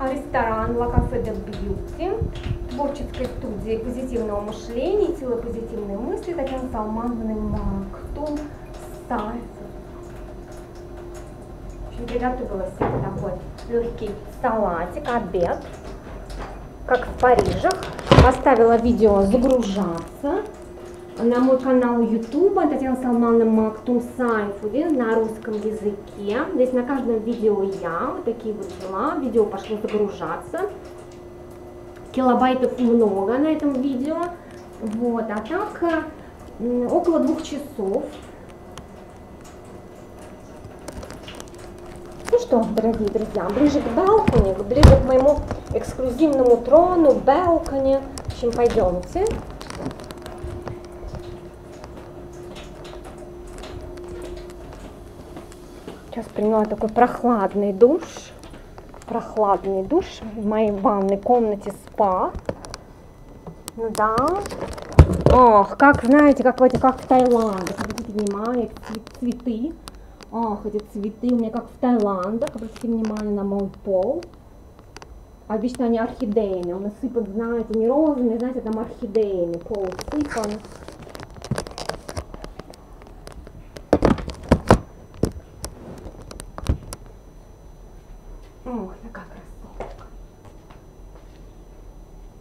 ресторан La Cafe de Beauty, творческой студии позитивного мышления, силы позитивной мысли, Татьяна Салмановна Мактум Сайф. Приготовила себе такой легкий салатик, обед, как в Париже. Поставила видео загружаться на мой канал YouTube Татьяна Салмановна Мактум Сайфудин на русском языке. Здесь на каждом видео я, вот такие вот дела. Видео пошло загружаться. Килобайтов много на этом видео. Вот, а так около двух часов. Ну что, дорогие друзья, ближе к балконе, ближе к моему эксклюзивному трону, балконе. В общем, пойдемте. Сейчас приняла такой прохладный душ. Прохладный душ в моей ванной комнате спа. Ну да. Ох, как, знаете, как как в Таиланде. Обратите внимание, цветы. Ох, эти цветы у меня как в Таиланде. Обратите внимание на мой пол. Обычно они орхидеями. Он насыпан, знаете, не розами, знаете, там орхидеями. Пол сыпан. Ох, такая красотка.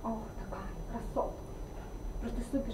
Ох, такая красотка. Просто супер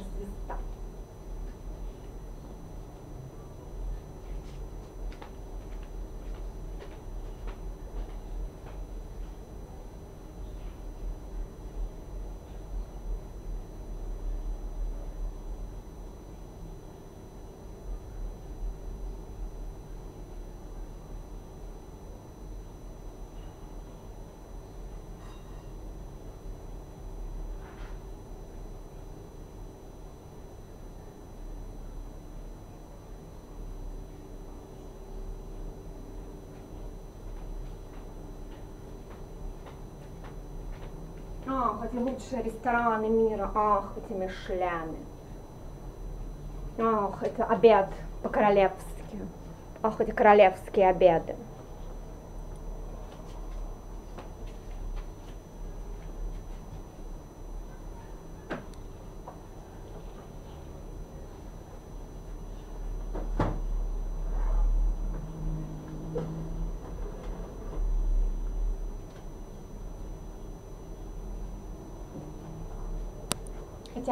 Ах, эти лучшие рестораны мира, ах, эти мишлями. Ах, это обед по-королевски. Ах, эти королевские обеды.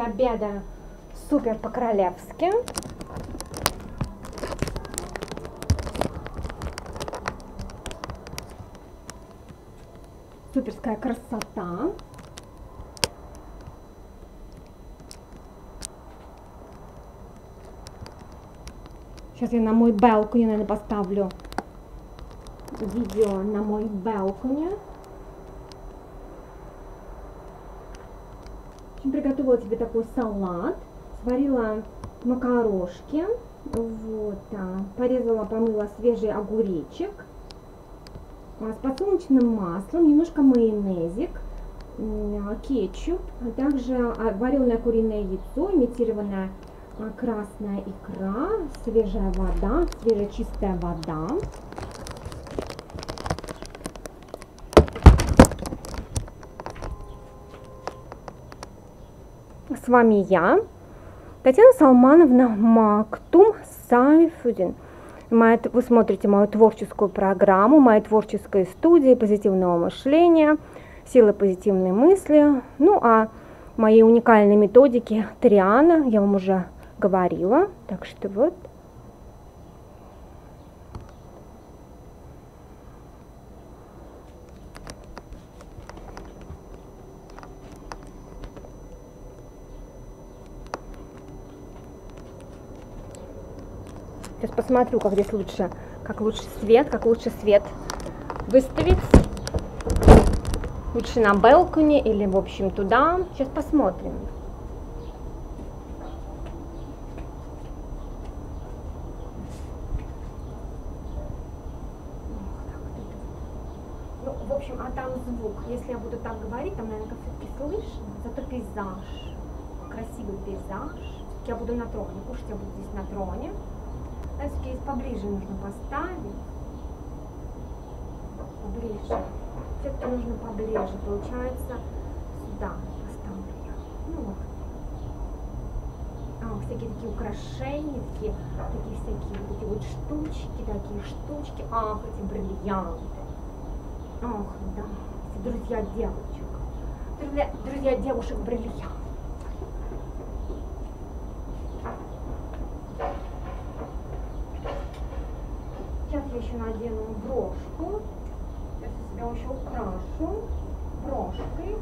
Эти обеды супер по-королевски. Суперская красота. Сейчас я на мой балконе, наверное, поставлю видео на мой балконе. Приготовила тебе такой салат, сварила макарошки, вот, а, порезала, помыла свежий огуречек а, с подсолнечным маслом, немножко майонезик, а, кетчуп, а также а, вареное куриное яйцо, имитированная красная икра, свежая вода, свежая чистая вода. С вами я, Татьяна Салмановна Мактум Сайфудин. Вы смотрите мою творческую программу, моей творческой студии позитивного мышления, силы позитивной мысли. Ну а моей уникальной методики Триана я вам уже говорила. Так что вот. Сейчас посмотрю, как здесь лучше, как лучше свет, как лучше свет выставить. Лучше на балконе или, в общем, туда. Сейчас посмотрим. Ну, в общем, а там звук. Если я буду так говорить, там, наверное, все-таки слышно. Зато пейзаж. Красивый пейзаж. Я буду на троне. Кушать я буду здесь на троне. Все-таки поближе нужно поставить. Поближе. Все-таки нужно поближе, получается, сюда поставлю. Ну вот. А, всякие такие украшения, такие, всякие вот эти вот штучки, такие штучки. Ах, эти бриллианты. Ах, да, друзья девочек. Друзья, друзья девушек бриллиант. Сейчас я еще надену брошку. Сейчас я себя еще украшу брошкой.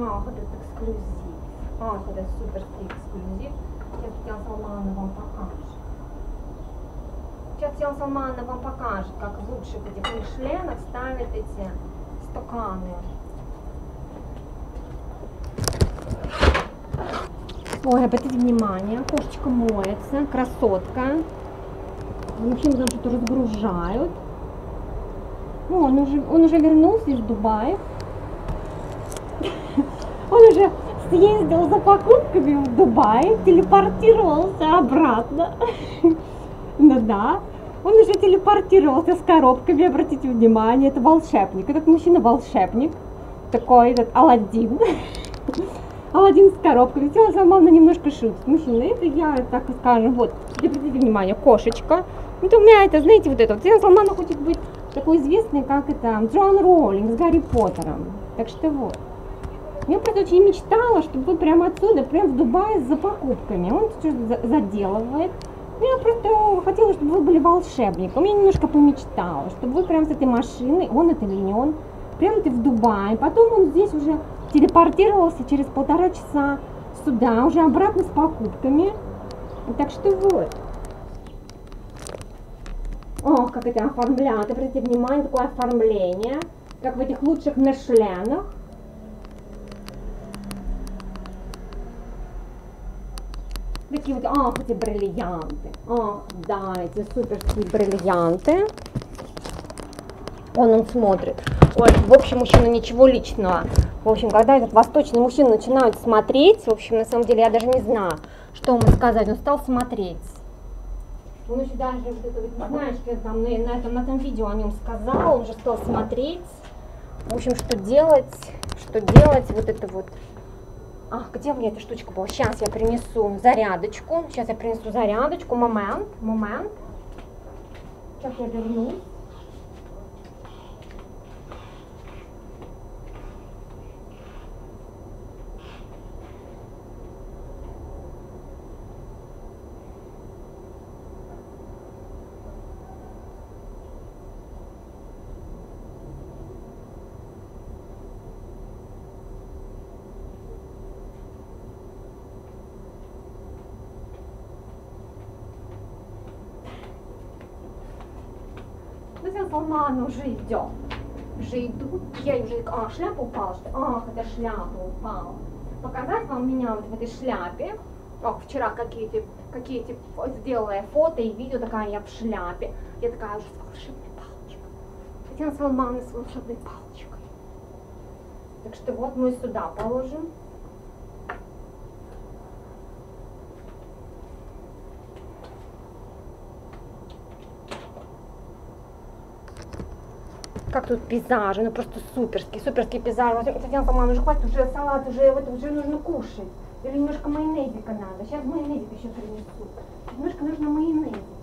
Ах, вот этот эксклюзив. Ах, это суперский эксклюзив. Сейчас Татьяна Салмановна вам покажет. Сейчас Татьяна Салмановна вам покажет, как в этих мишленах ставят эти стаканы. Ой, обратите внимание, кошечка моется, красотка. Мужчины там что-то разгружают. О, он уже, он уже вернулся из Дубая. Он уже съездил за покупками в Дубай, телепортировался обратно. Ну да, он уже телепортировался с коробками, обратите внимание, это волшебник. Этот мужчина волшебник, такой этот Алладин. Алладин с коробками. Тело Салмановна немножко шутит. Мужчина, это я так скажем, вот, обратите внимание, кошечка. Это у меня это, знаете, вот это вот. Тело Салмановна хочет быть такой известный, как это, Джон Роллинг с Гарри Поттером. Так что вот. Я просто очень мечтала, чтобы вы прямо отсюда, прям в Дубае за покупками. Он что-то заделывает. Я просто хотела, чтобы вы были волшебником. Я немножко помечтала, чтобы вы прям с этой машиной, он это или не он, прям ты в Дубае. Потом он здесь уже телепортировался через полтора часа сюда, уже обратно с покупками. Так что вот. Ох, как это оформляют. Обратите внимание, такое оформление, как в этих лучших мешленах. Такие вот, ах, эти бриллианты. Ах, да, эти суперские бриллианты. Он, он смотрит. Ой, в общем, мужчина, ничего личного. В общем, когда этот восточный мужчина начинает смотреть, в общем, на самом деле, я даже не знаю, что ему сказать. Он стал смотреть. Он еще даже вот это вот, не знаю, что я там на, на, этом, на этом видео о нем сказала, он уже стал смотреть. В общем, что делать, что делать, вот это вот. Ах, где у меня эта штучка была? Сейчас я принесу зарядочку. Сейчас я принесу зарядочку. Момент, момент. Сейчас я вернусь. Татьяна Салмановна уже идет. Уже идут. Я уже, а, шляпа упала, что? Ах, это шляпа упала. Показать вам меня вот в этой шляпе. Ох, вчера какие-то какие сделала я фото и видео, такая я в шляпе. Я такая уже с волшебной палочкой. Татьяна Салмановна с волшебной палочкой. Так что вот мы сюда положим. Тут пейзажи, ну просто суперский, суперский пейзаж. Вот, я по-моему, уже хватит, уже салат, уже, вот, уже нужно кушать. Или немножко майонезика надо. Сейчас майонезик еще принесу. Немножко нужно майонезика.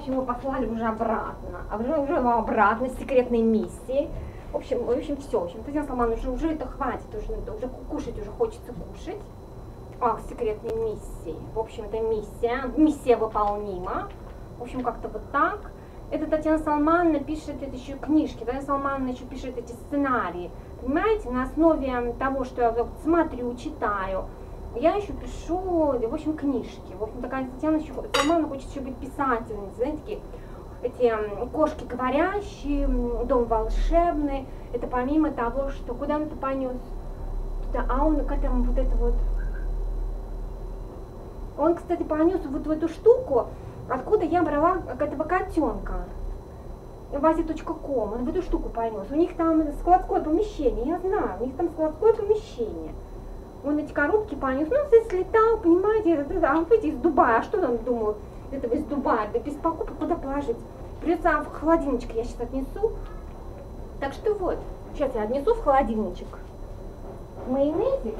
Общем, мы послали уже обратно. А уже, уже его обратно с секретной миссией. В общем, в общем, все. В общем, Татьяна Салмановна, уже, уже это хватит, уже, уже кушать уже хочется кушать. А, секретной миссией. В общем, это миссия. Миссия выполнима. В общем, как-то вот так. Это Татьяна Салмановна пишет это еще книжки, Татьяна Салмановна еще пишет эти сценарии. Понимаете, на основе того, что я вот смотрю, читаю, я еще пишу, в общем, книжки. В общем, такая Татьяна еще, Салмановна хочет еще быть писательницей, знаете, такие эти кошки говорящие, дом волшебный. Это помимо того, что куда он-то понес, туда, а он к этому вот это вот. Он, кстати, понес вот в эту штуку, откуда я брала этого котенка. Вази.ком, он в эту штуку понес. У них там складское помещение, я знаю, у них там складское помещение. Он эти коробки понес, ну, здесь летал, понимаете, а выйти из Дубая, а что там думал, этого из Дубая, да без покупок куда положить? Придется в холодильничек я сейчас отнесу. Так что вот, сейчас я отнесу в холодильничек майонезик.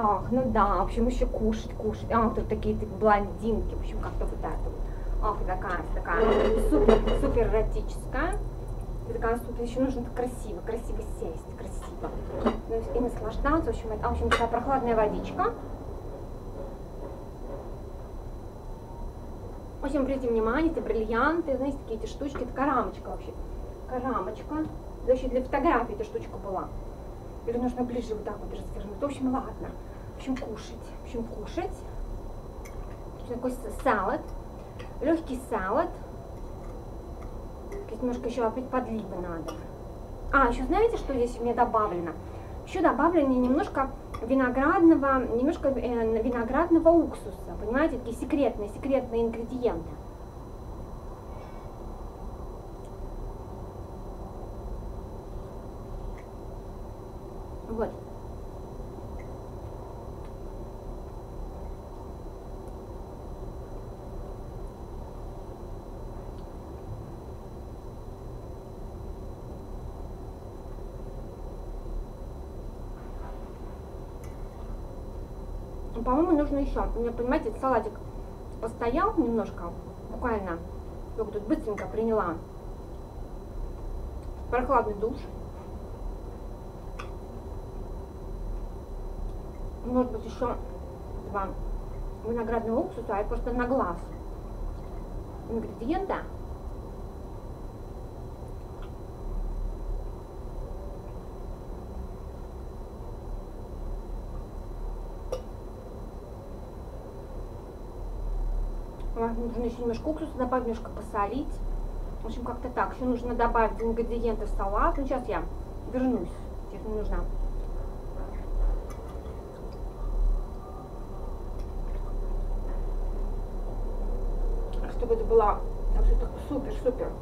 Ах, ну да, в общем, еще кушать, кушать. Ах, тут такие блондинки, в общем, как-то вот это вот. Ах, такая, такая супер, супер эротическая. И такая супер, еще нужно красиво, красиво сесть, красиво. Ну, и наслаждаться, в общем, это, в общем, такая прохладная водичка. В общем, обратите внимание, эти бриллианты, знаете, такие эти штучки, это рамочка вообще. Рамочка. Да еще для фотографии эта штучка была. Или нужно ближе вот так вот развернуть. В общем, ладно. В общем, кушать. В общем, кушать. Такой салат. Легкий салат. Немножко еще опять подливы надо. А, еще знаете, что здесь у меня добавлено? Еще добавлено немножко виноградного, немножко э, виноградного уксуса. Понимаете, такие секретные, секретные ингредиенты. Вот. По-моему, нужно еще. У меня, понимаете, салатик постоял немножко, буквально, только тут быстренько приняла прохладный душ. может быть, еще два виноградного уксуса, а это просто на глаз ингредиента. Нужно еще немножко уксуса добавить, немножко посолить. В общем, как-то так. Еще нужно добавить ингредиенты в салат. Ну, сейчас я вернусь. Сейчас мне нужно чтобы это была супер-супер.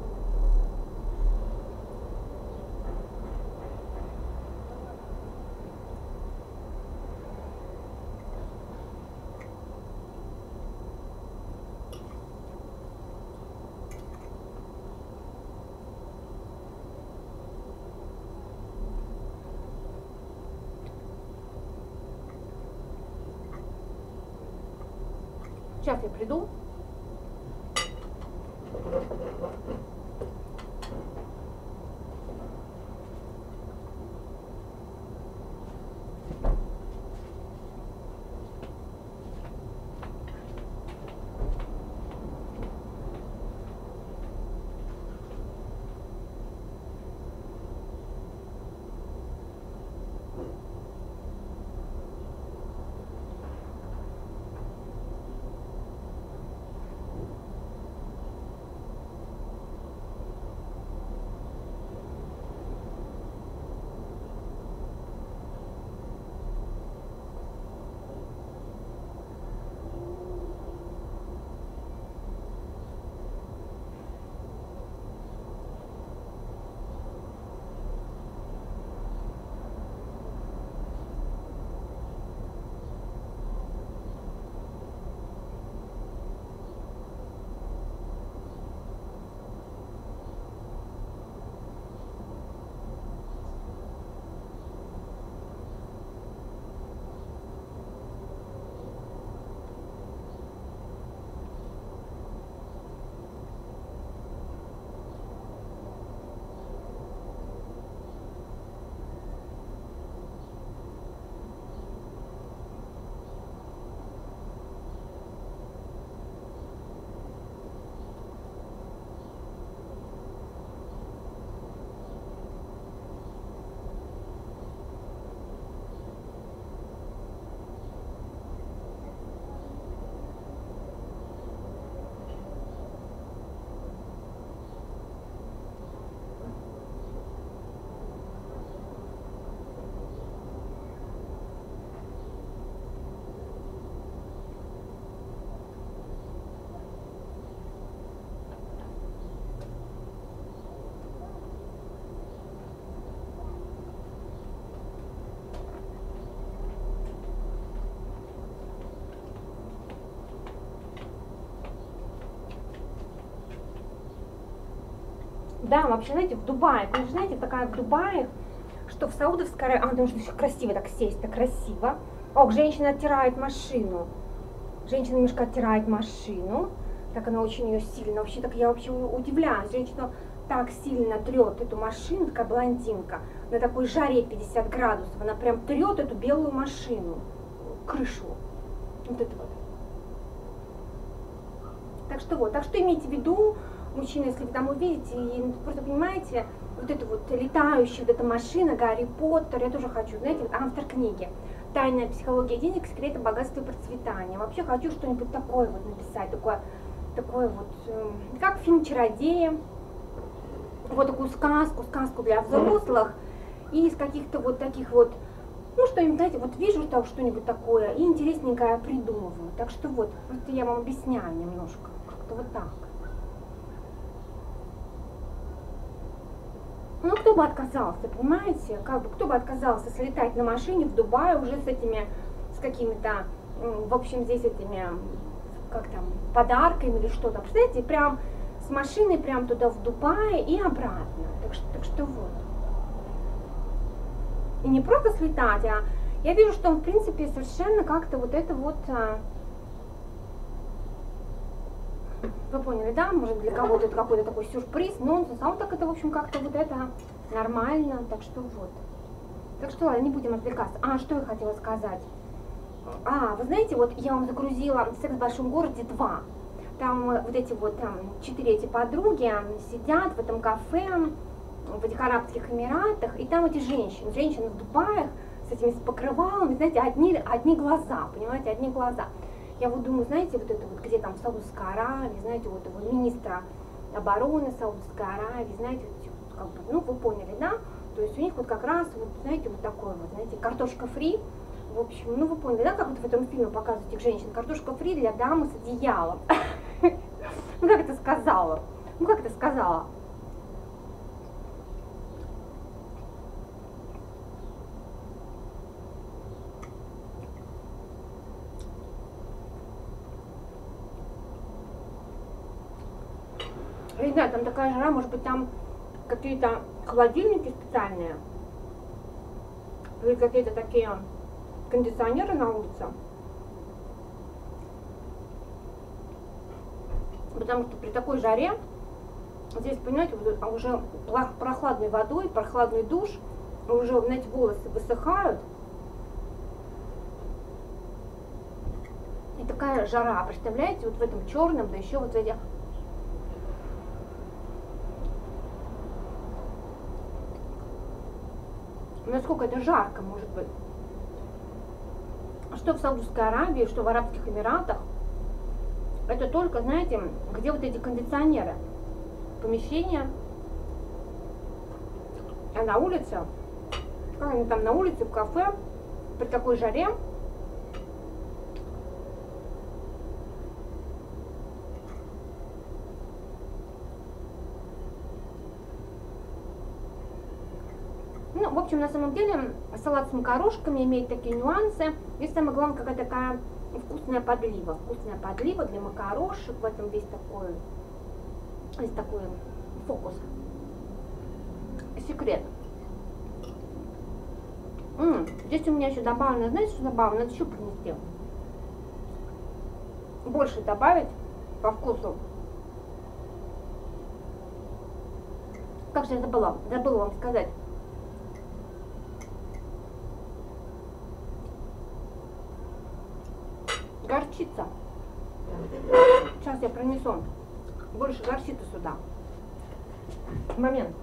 Да, вообще, знаете, в Дубае, вы же знаете, такая в Дубае, что в Саудовской Аравии, а, потому что еще красиво так сесть, так красиво. Ох, женщина оттирает машину. Женщина немножко оттирает машину. Так она очень ее сильно, вообще так я вообще удивляюсь. Женщина так сильно трет эту машину, такая блондинка, на такой жаре 50 градусов, она прям трет эту белую машину, крышу. Вот это вот. Так что вот, так что имейте в виду, мужчины, если вы там увидите, и просто понимаете, вот эту вот летающая вот эта машина, Гарри Поттер, я тоже хочу, знаете, автор книги. Тайная психология денег, секреты богатства и процветания. Вообще хочу что-нибудь такое вот написать, такое, такое вот, э, как фильм «Чародеи», вот такую сказку, сказку для взрослых, и из каких-то вот таких вот, ну что-нибудь, знаете, вот вижу там что-нибудь такое, и интересненькое придумываю. Так что вот, просто я вам объясняю немножко, как-то вот так. Ну, кто бы отказался, понимаете? Как бы, кто бы отказался слетать на машине в Дубае уже с этими, с какими-то, в общем, здесь этими, как там, подарками или что-то. Представляете, прям с машиной прям туда в Дубае и обратно. Так что, так что вот. И не просто слетать, а я вижу, что он, в принципе, совершенно как-то вот это вот... А, вы поняли, да? Может, для кого-то это какой-то такой сюрприз, а он так это, в общем, как-то вот это нормально, так что вот. Так что ладно, не будем отвлекаться. А, что я хотела сказать? А, вы знаете, вот я вам загрузила «Секс в большом городе 2». Там вот эти вот там четыре эти подруги сидят в этом кафе в этих Арабских Эмиратах, и там эти женщины, женщины в Дубаях с этими с покрывалами, знаете, одни, одни глаза, понимаете, одни глаза. Я вот думаю, знаете, вот это вот, где там в Саудовской Аравии, знаете, вот его министра обороны Саудовской Аравии, знаете, вот, как бы, ну, вы поняли, да? То есть у них вот как раз, вот, знаете, вот такой вот, знаете, картошка фри, в общем, ну вы поняли, да, как вот в этом фильме показывают этих женщин, картошка фри для дамы с одеялом. Ну как это сказала? Ну как это сказала? Я не знаю, там такая жара, может быть, там какие-то холодильники специальные. Или какие-то такие кондиционеры на улице. Потому что при такой жаре, здесь, понимаете, а уже прохладной водой, прохладный душ, уже, знаете, волосы высыхают. И такая жара, представляете, вот в этом черном, да еще вот в этих насколько это жарко может быть. Что в Саудовской Аравии, что в Арабских Эмиратах, это только, знаете, где вот эти кондиционеры, помещения, а на улице, как они там на улице, в кафе, при такой жаре, Ну, в общем, на самом деле, салат с макарошками имеет такие нюансы. И самое главное, какая такая вкусная подлива. Вкусная подлива для макарошек. В этом весь такой, весь такой фокус. Секрет. М -м, здесь у меня еще добавлено, знаете, что добавлено? Надо еще принести. Больше добавить по вкусу. Как же я забыла? Забыла вам сказать. Горчица. Сейчас я пронесу больше горчицы сюда. Момент.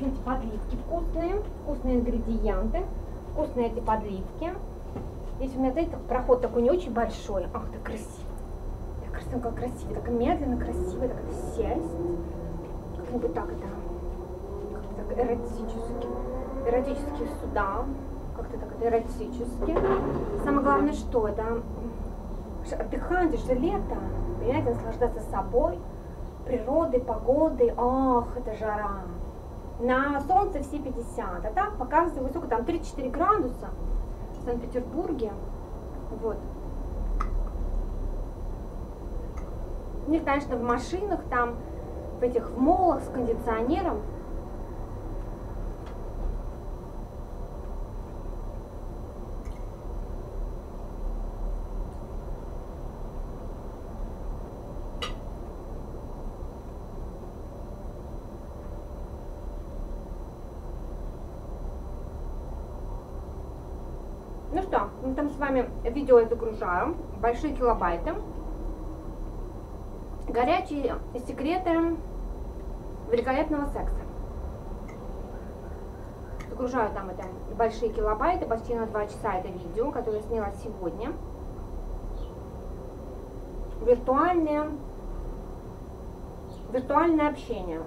Общем, подливки вкусные, вкусные ингредиенты, вкусные эти подливки. Здесь у меня, знаете, проход такой не очень большой. Ах, так красиво. Так красиво, как красиво. Так медленно, красиво, так это сесть. Как-нибудь так это, как-то так эротически. Эротические суда. Как-то так это эротически. Самое главное, что это отдыхать, же лето. Понимаете, наслаждаться собой, природой, погодой. Ах, это жара. На солнце все 50, а так показывается высоко, там 34 градуса в Санкт-Петербурге. Вот. У них, конечно, в машинах, там, в этих молах с кондиционером. Ну что, мы там с вами видео я загружаю, большие килобайты. Горячие секреты великолепного секса. Загружаю там это большие килобайты, почти на 2 часа это видео, которое я сняла сегодня. Виртуальное, виртуальное общение.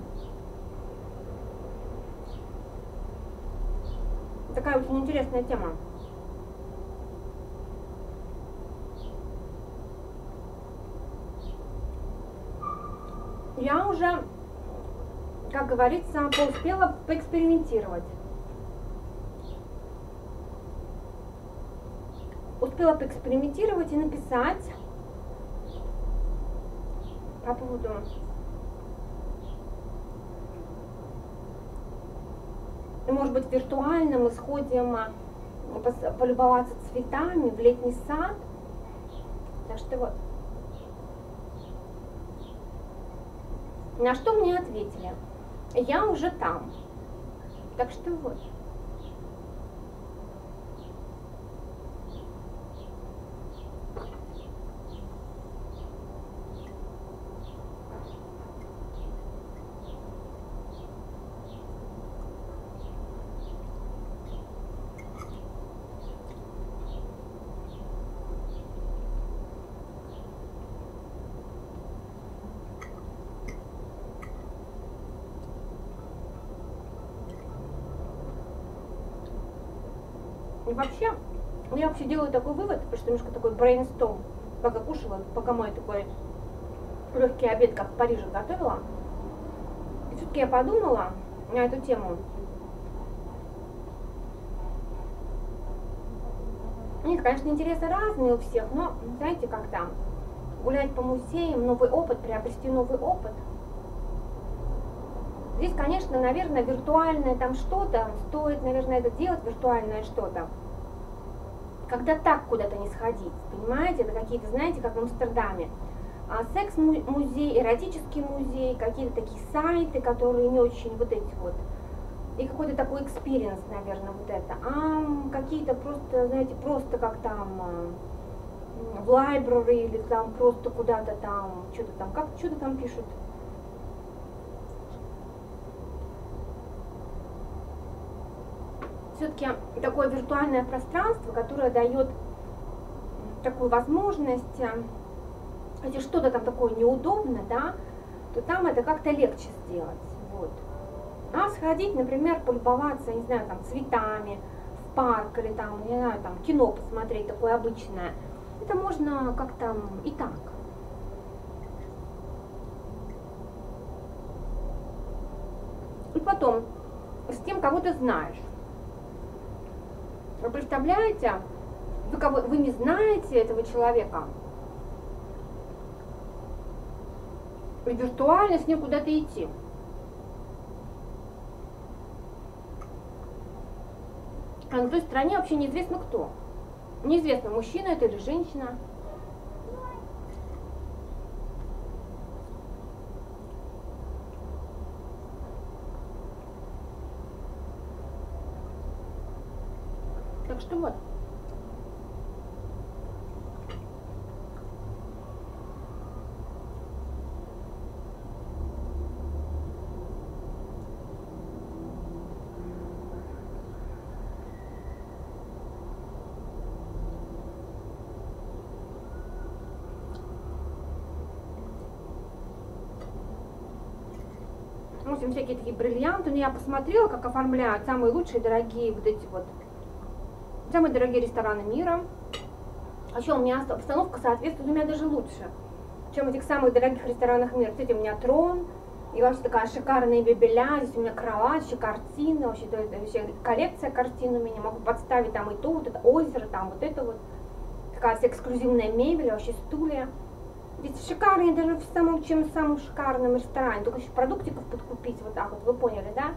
Такая очень интересная тема. Я уже, как говорится, успела поэкспериментировать. Успела поэкспериментировать и написать по поводу может быть, виртуально мы сходим полюбоваться цветами в летний сад. Так что вот. На что мне ответили? Я уже там. Так что вот. И вообще, я вообще делаю такой вывод, что немножко такой брейнстом, пока кушала, пока мой такой легкий обед, как в Париже готовила. И все-таки я подумала на эту тему. Нет, конечно, интересы разные у всех, но знаете, как там, гулять по музеям, новый опыт, приобрести новый опыт. Здесь, конечно, наверное, виртуальное там что-то, стоит, наверное, это делать, виртуальное что-то когда так куда-то не сходить, понимаете, это какие-то, знаете, как в Амстердаме, а секс-музей, эротический музей, какие-то такие сайты, которые не очень вот эти вот, и какой-то такой experience, наверное, вот это, а какие-то просто, знаете, просто как там в library или там просто куда-то там, что-то там, как, что-то там пишут, все-таки такое виртуальное пространство, которое дает такую возможность, э, если что-то там такое неудобно, да, то там это как-то легче сделать. Вот. А сходить, например, полюбоваться, не знаю, там цветами в парк или там, не знаю, там кино посмотреть такое обычное, это можно как-то и так. И потом, с тем, кого ты знаешь. Вы представляете, вы, кого, вы не знаете этого человека, и виртуально с ним куда-то идти. А на той стороне вообще неизвестно кто. Неизвестно, мужчина это или женщина. Ну вот. В общем, всякие такие бриллианты. Но я посмотрела, как оформляют самые лучшие, дорогие вот эти вот самые дорогие рестораны мира. А еще у меня обстановка соответствует, у меня даже лучше, чем в этих самых дорогих ресторанах мира. Кстати, у меня трон, и вообще такая шикарная бебеля, здесь у меня кровать, еще картины, вообще, то это вообще коллекция картин у меня, могу подставить там и то, вот это озеро, там вот это вот, такая эксклюзивная мебель, вообще стулья. Здесь шикарные даже в самом, чем в самом шикарном ресторане, только еще продуктиков подкупить, вот так вот, вы поняли, да?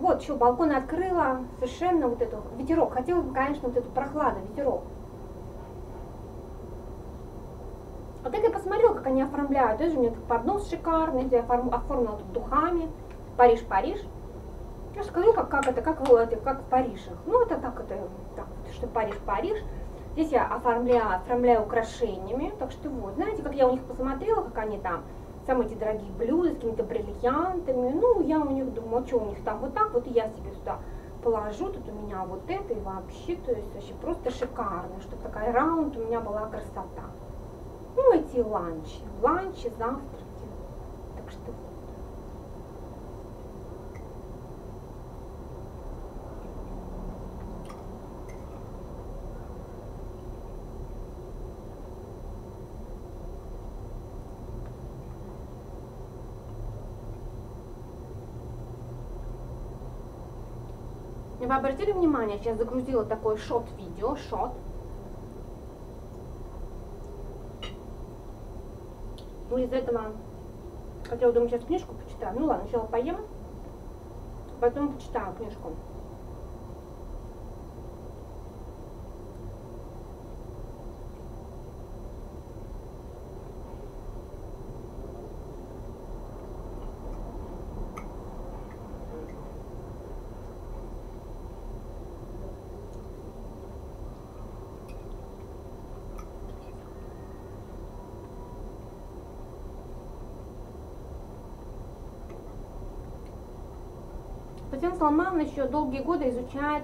Вот, еще балкон открыла, совершенно вот эту, ветерок, хотела бы, конечно, вот эту прохладу, ветерок. Вот так я посмотрела, как они оформляют. Даже у меня поднос шикарный, я оформила тут духами. Париж, Париж. Я скажу, как, как это, как, это, как в Париже. Ну, это так, это, так, что Париж, Париж. Здесь я оформляю, оформляю украшениями. Так что вот, знаете, как я у них посмотрела, как они там, самые эти дорогие блюда с какими-то бриллиантами. Ну, я у них думаю, а что у них там вот так, вот и я себе сюда положу, тут у меня вот это и вообще, то есть вообще просто шикарно, чтобы такая раунд у меня была красота. Ну, эти ланчи, ланчи, завтраки. Так что Вы обратили внимание, сейчас загрузила такой шот-видео, шот, Ну, из этого хотела, думаю, сейчас книжку почитаю. Ну ладно, сначала поем, потом почитаю книжку. Салмановна еще долгие годы изучает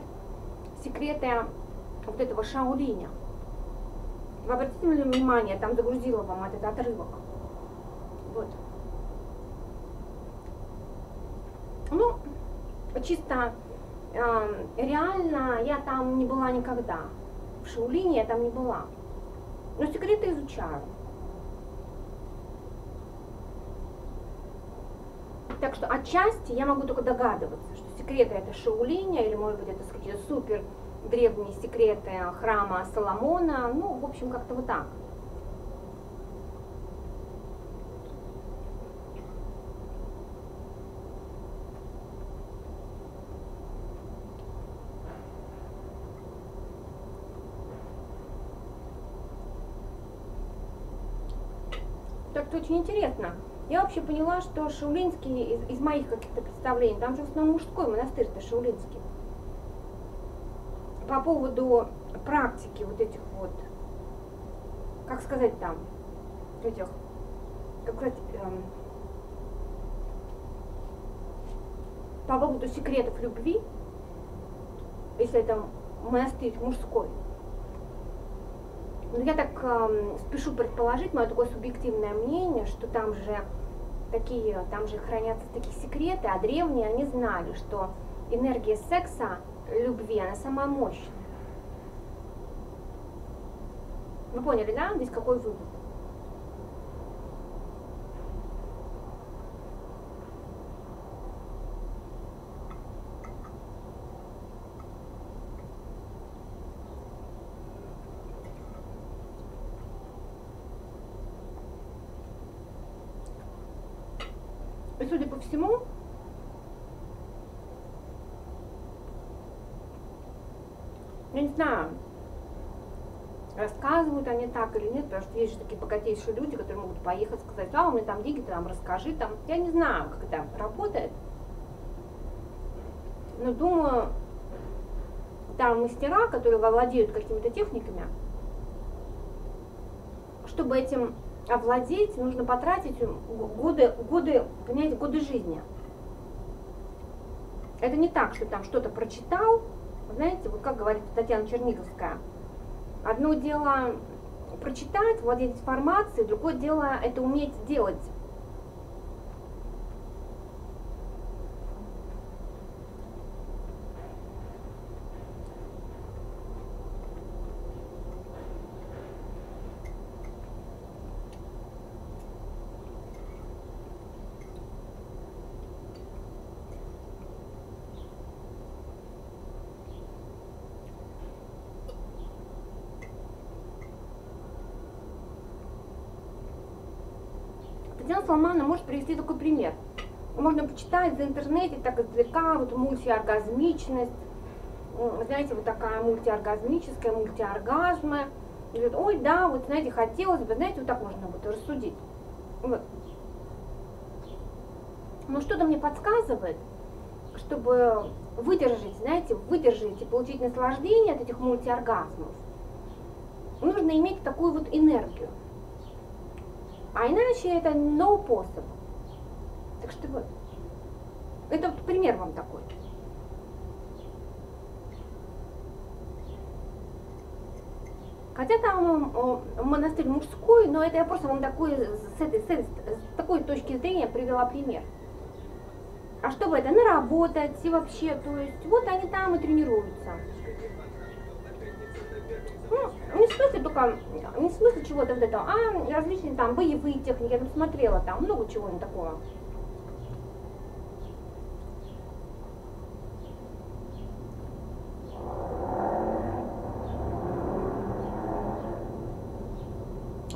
секреты вот этого Шаолиня. Вы обратите внимание, там загрузила вам этот отрывок. Вот. Ну, чисто э, реально я там не была никогда. В Шаолине я там не была. Но секреты изучаю. Так что отчасти я могу только догадываться, секреты это Шаулиня, или может быть это какие-то супер древние секреты храма Соломона, ну, в общем, как-то вот так. Так что очень интересно вообще поняла, что Шаулинский из, из моих каких-то представлений, там же в основном мужской монастырь-то Шаулинский. По поводу практики вот этих вот, как сказать там, этих, как сказать, эм, по поводу секретов любви, если это монастырь мужской, но ну, я так э, спешу предположить, мое такое субъективное мнение, что там же такие, там же хранятся такие секреты, а древние они знали, что энергия секса, любви, она самая мощная. Вы поняли, да? Здесь какой вывод? Всему, я не знаю, рассказывают они так или нет, потому что есть же такие богатейшие люди, которые могут поехать, сказать, а, у меня там деньги, ты нам расскажи, там, я не знаю, как это работает, но думаю, там мастера, которые владеют какими-то техниками, чтобы этим овладеть, нужно потратить годы, годы, понимаете, годы жизни. Это не так, что там что-то прочитал, знаете, вот как говорит Татьяна Черниговская, одно дело прочитать, владеть информацией, другое дело это уметь делать. Салмана может привести такой пример. Можно почитать в интернете так издалека, вот мультиоргазмичность, знаете, вот такая мультиоргазмическая, мультиоргазмы. И говорит, ой, да, вот знаете, хотелось бы, знаете, вот так можно будет рассудить. Вот. Но что-то мне подсказывает, чтобы выдержать, знаете, выдержать и получить наслаждение от этих мультиоргазмов, нужно иметь такую вот энергию. А иначе это no possible. Так что вот. Это пример вам такой. Хотя там монастырь мужской, но это я просто вам такой, с, этой, с, этой, с такой точки зрения привела пример. А чтобы это наработать и вообще, то есть вот они там и тренируются. Ну, не в смысле только, не в смысле чего-то вот этого, а различные там боевые техники, я там смотрела, там много чего не такого.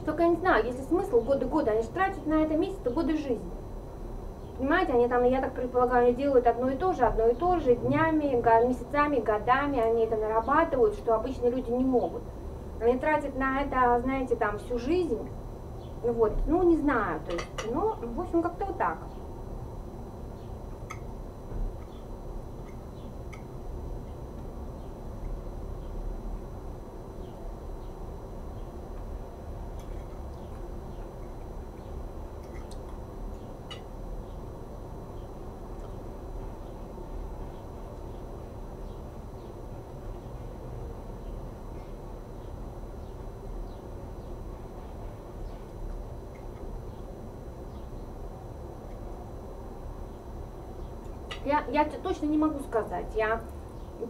Только я не знаю, если смысл годы-годы, они же тратят на это месяцы, годы жизни. Понимаете, они там, я так предполагаю, делают одно и то же, одно и то же, днями, месяцами, годами, они это нарабатывают, что обычные люди не могут. Они тратят на это, знаете, там всю жизнь, вот, ну, не знаю, то есть, ну, в общем, как-то вот так. Я, я точно не могу сказать. Я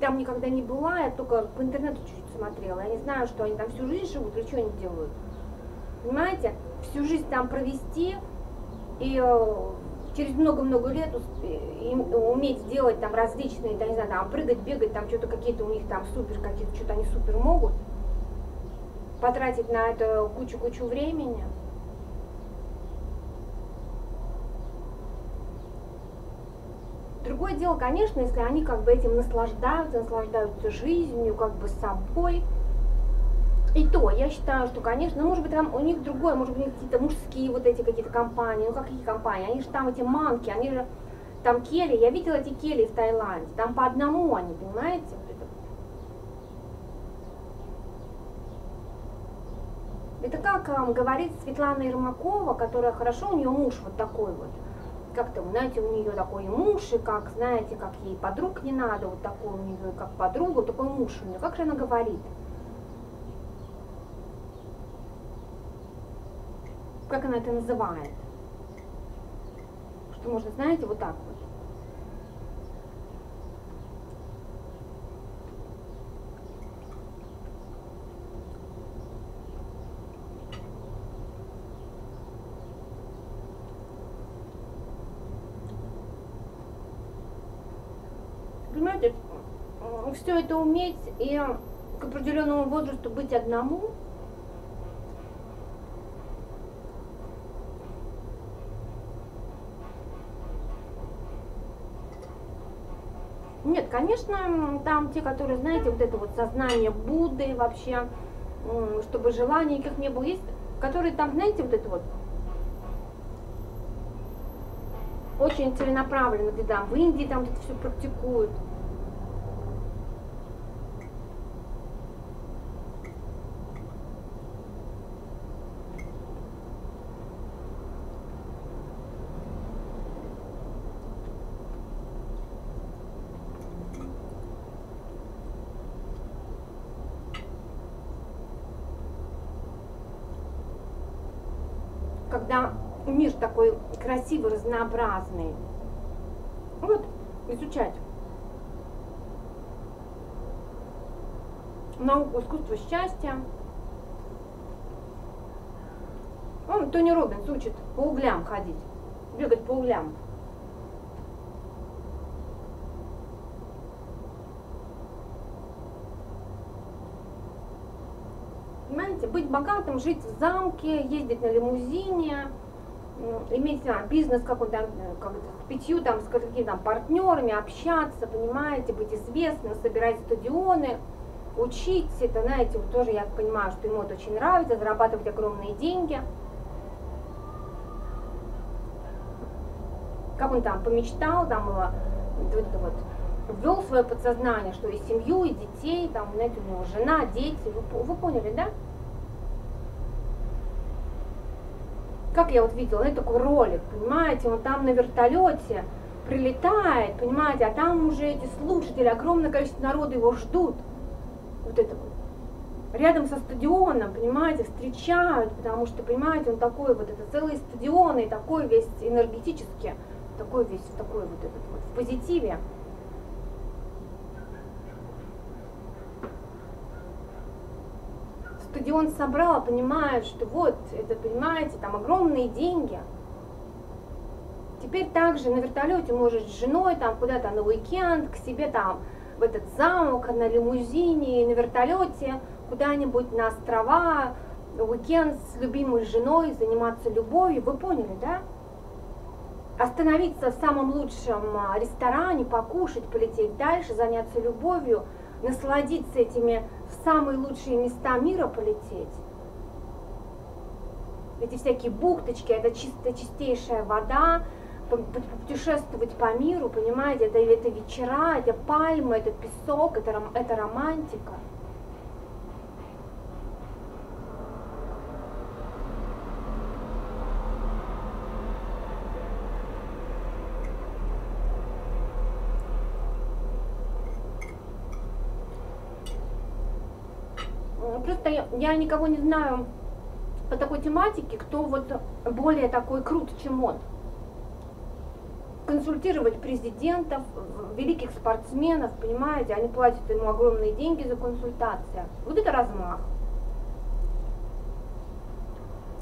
там никогда не была, я только по интернету чуть-чуть смотрела. Я не знаю, что они там всю жизнь живут или что они делают. Понимаете? Всю жизнь там провести и э, через много-много лет уметь делать там различные, да, не знаю, там прыгать, бегать, там что-то какие-то у них там супер, какие-то что-то они супер могут. Потратить на это кучу-кучу времени. Другое дело, конечно, если они как бы этим наслаждаются, наслаждаются жизнью, как бы собой. И то, я считаю, что, конечно, ну, может быть, там у них другое, может быть, какие-то мужские вот эти какие-то компании, ну, какие компании, они же там эти манки, они же, там кели, я видела эти кели в Таиланде, там по одному они, понимаете? Это как um, говорит Светлана Ермакова, которая хорошо, у нее муж вот такой вот, как-то, знаете, у нее такой муж, и как, знаете, как ей подруг не надо, вот такой у нее, как подруга, такой муж у нее. Как же она говорит? Как она это называет? Что можно, знаете, вот так вот. понимаете, все это уметь и к определенному возрасту быть одному, Нет, конечно, там те, которые, знаете, вот это вот сознание Будды вообще, чтобы желаний никаких не было, есть, которые там, знаете, вот это вот очень целенаправленно, где там в Индии там это все практикуют. когда мир такой красивый, разнообразный. Вот, изучать. Науку, искусство счастья. Он, Тони Робинс учит по углям ходить, бегать по углям. Понимаете, быть богатым, жить в замке, ездить на лимузине, иметь а, бизнес, как он там, э, как с пятью там, с какими там партнерами, общаться, понимаете, быть известным, собирать стадионы, учить, это, знаете, вот тоже я понимаю, что ему это очень нравится, зарабатывать огромные деньги. Как он там помечтал, там, вот, вот ввел свое подсознание, что и семью, и детей, там, знаете, у него жена, дети, вы, вы поняли, да? Как я вот видела, это такой ролик, понимаете, он там на вертолете прилетает, понимаете, а там уже эти слушатели, огромное количество народа его ждут. Вот это вот. Рядом со стадионом, понимаете, встречают, потому что, понимаете, он такой вот, это целые стадионы, и такой весь энергетически, такой весь, такой вот этот вот, в позитиве. Стадион собрал, понимают, что вот, это, понимаете, там огромные деньги. Теперь также на вертолете может с женой там куда-то на уикенд, к себе там в этот замок, на лимузине, на вертолете, куда-нибудь на острова, уикенд с любимой женой, заниматься любовью, вы поняли, да? Остановиться в самом лучшем а, ресторане, покушать, полететь дальше, заняться любовью – насладиться этими самые лучшие места мира полететь. Эти всякие бухточки, это чисто чистейшая вода, путешествовать по миру, понимаете, это, это вечера, это пальмы, это песок, это, это романтика. Просто я, никого не знаю по такой тематике, кто вот более такой крут, чем он. Консультировать президентов, великих спортсменов, понимаете, они платят ему огромные деньги за консультации. Вот это размах.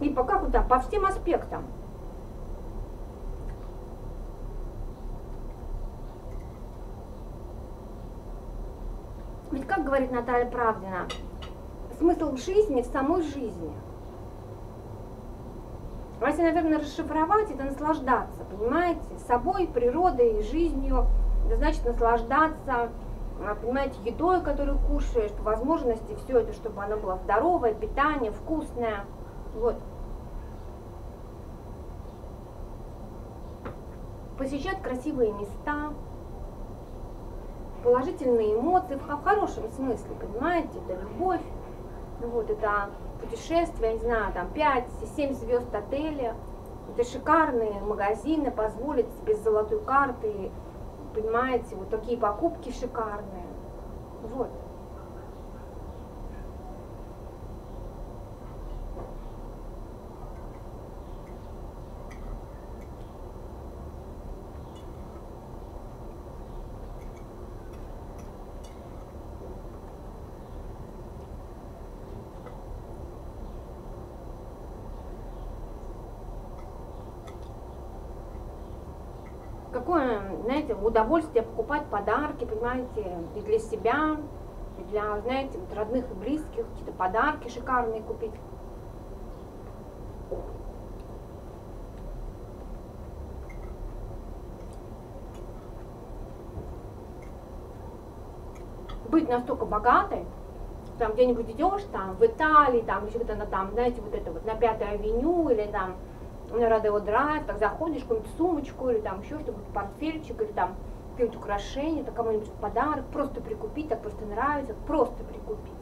И по как да, по всем аспектам. Ведь как говорит Наталья Правдина, смысл жизни в самой жизни. А если, наверное, расшифровать, это наслаждаться, понимаете, собой, природой, жизнью, это значит наслаждаться, а, понимаете, едой, которую кушаешь, по возможности все это, чтобы оно было здоровое, питание, вкусное, вот. Посещать красивые места, положительные эмоции, в хорошем смысле, понимаете, это любовь, вот, это путешествие, не знаю, там 5-7 звезд отеля. Это шикарные магазины, позволить себе с золотой карты, понимаете, вот такие покупки шикарные. Вот. Знаете, удовольствие покупать подарки, понимаете, и для себя, и для, знаете, вот родных и близких, какие-то подарки шикарные купить. Быть настолько богатой, там где-нибудь идешь, там, в Италии, там, еще где-то на, там, знаете, вот это вот, на Пятой авеню, или там, Родео Драйв, так заходишь, какую-нибудь сумочку или там еще что-то, портфельчик или там какие-нибудь украшения, так кому-нибудь подарок, просто прикупить, так просто нравится, просто прикупить.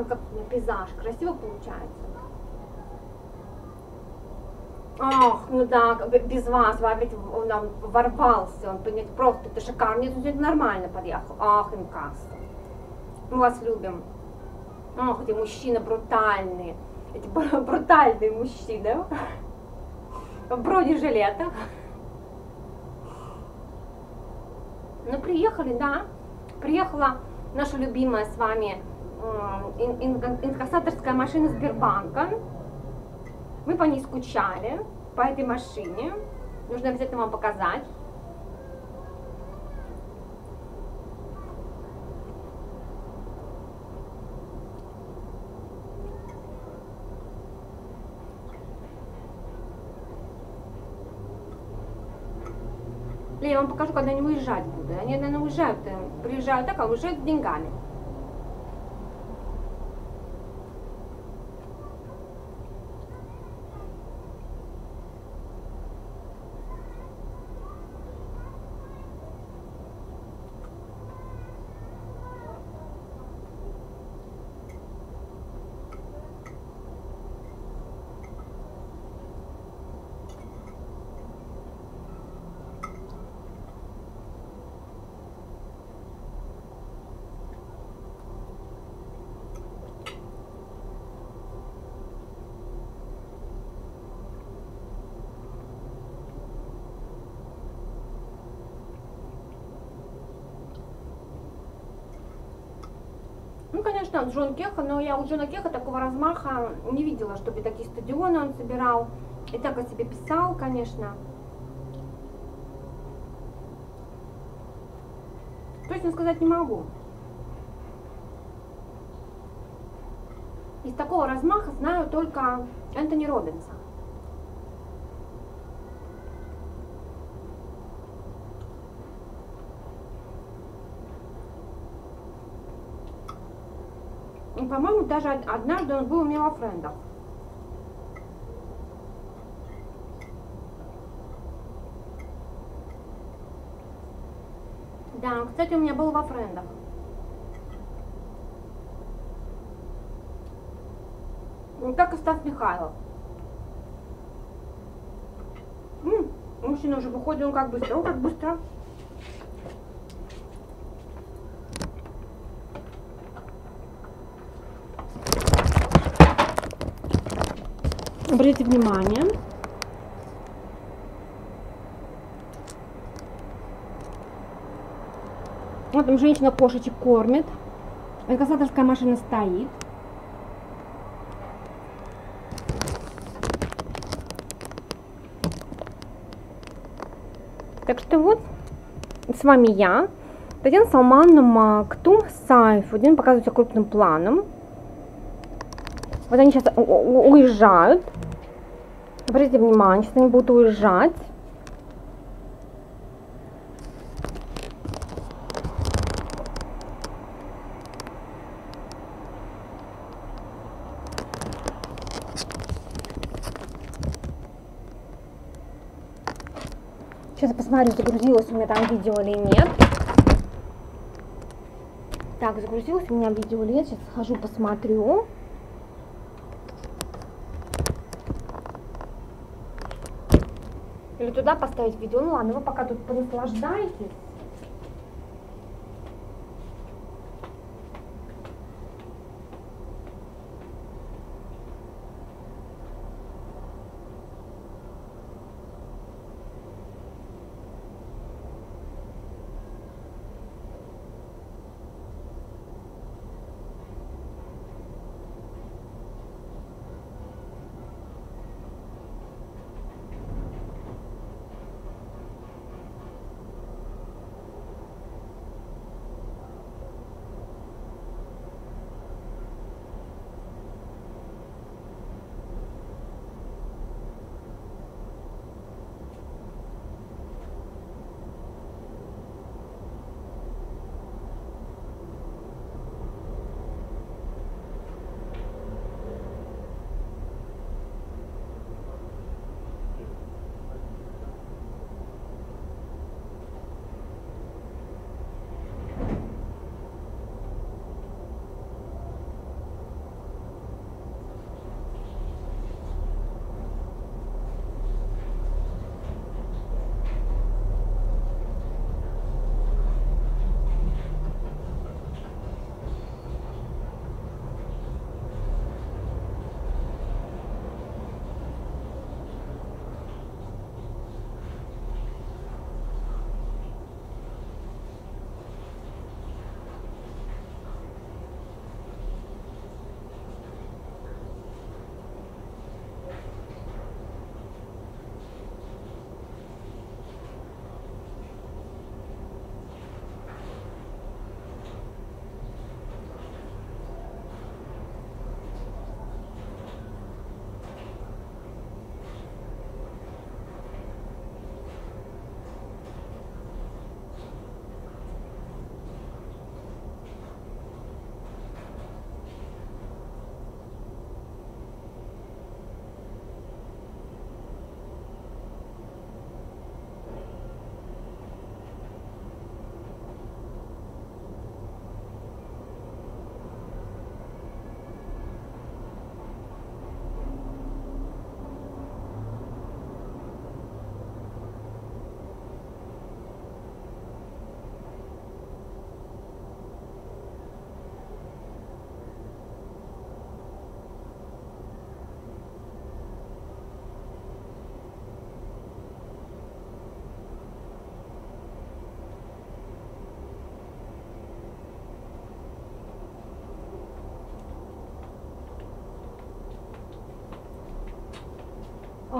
он как пейзаж, красиво получается. Ах, ну да, без вас, ведь он, он ворвался, он, понимаете, просто это шикарно, нет, он нормально подъехал. Ах, инкас. Мы вас любим. Ах, эти мужчины брутальные, эти брутальные мужчины в бронежилетах. Ну, приехали, да. Приехала наша любимая с вами инкассаторская машина Сбербанка. Мы по ней скучали, по этой машине. Нужно обязательно вам показать. Или я вам покажу, когда они уезжать будут. Они, наверное, уезжают, э, приезжают так, а уезжают с деньгами. Конечно, Джон Кеха, но я у Джона Кеха такого размаха не видела, чтобы такие стадионы он собирал. И так о себе писал, конечно. Точно сказать не могу. Из такого размаха знаю только Энтони Робинса. И, По-моему, даже од- однажды он был у меня во френдах. Да, кстати, у меня был во френдах. Ну, как и Стас Михайлов. М, мужчина уже выходит, он как быстро, он как быстро. Обратите внимание. Вот там женщина кошечек кормит. Инкассаторская машина стоит. Так что вот, с вами я, Татьяна Салмановна Мактум Сайф. Один показывается крупным планом. Вот они сейчас уезжают. Обратите внимание, сейчас они будут уезжать. Сейчас посмотрю, загрузилось у меня там видео или нет. Так, загрузилось у меня видео или нет. Сейчас схожу, посмотрю. Или туда поставить видео. Ну ладно, вы пока тут понаслаждайтесь.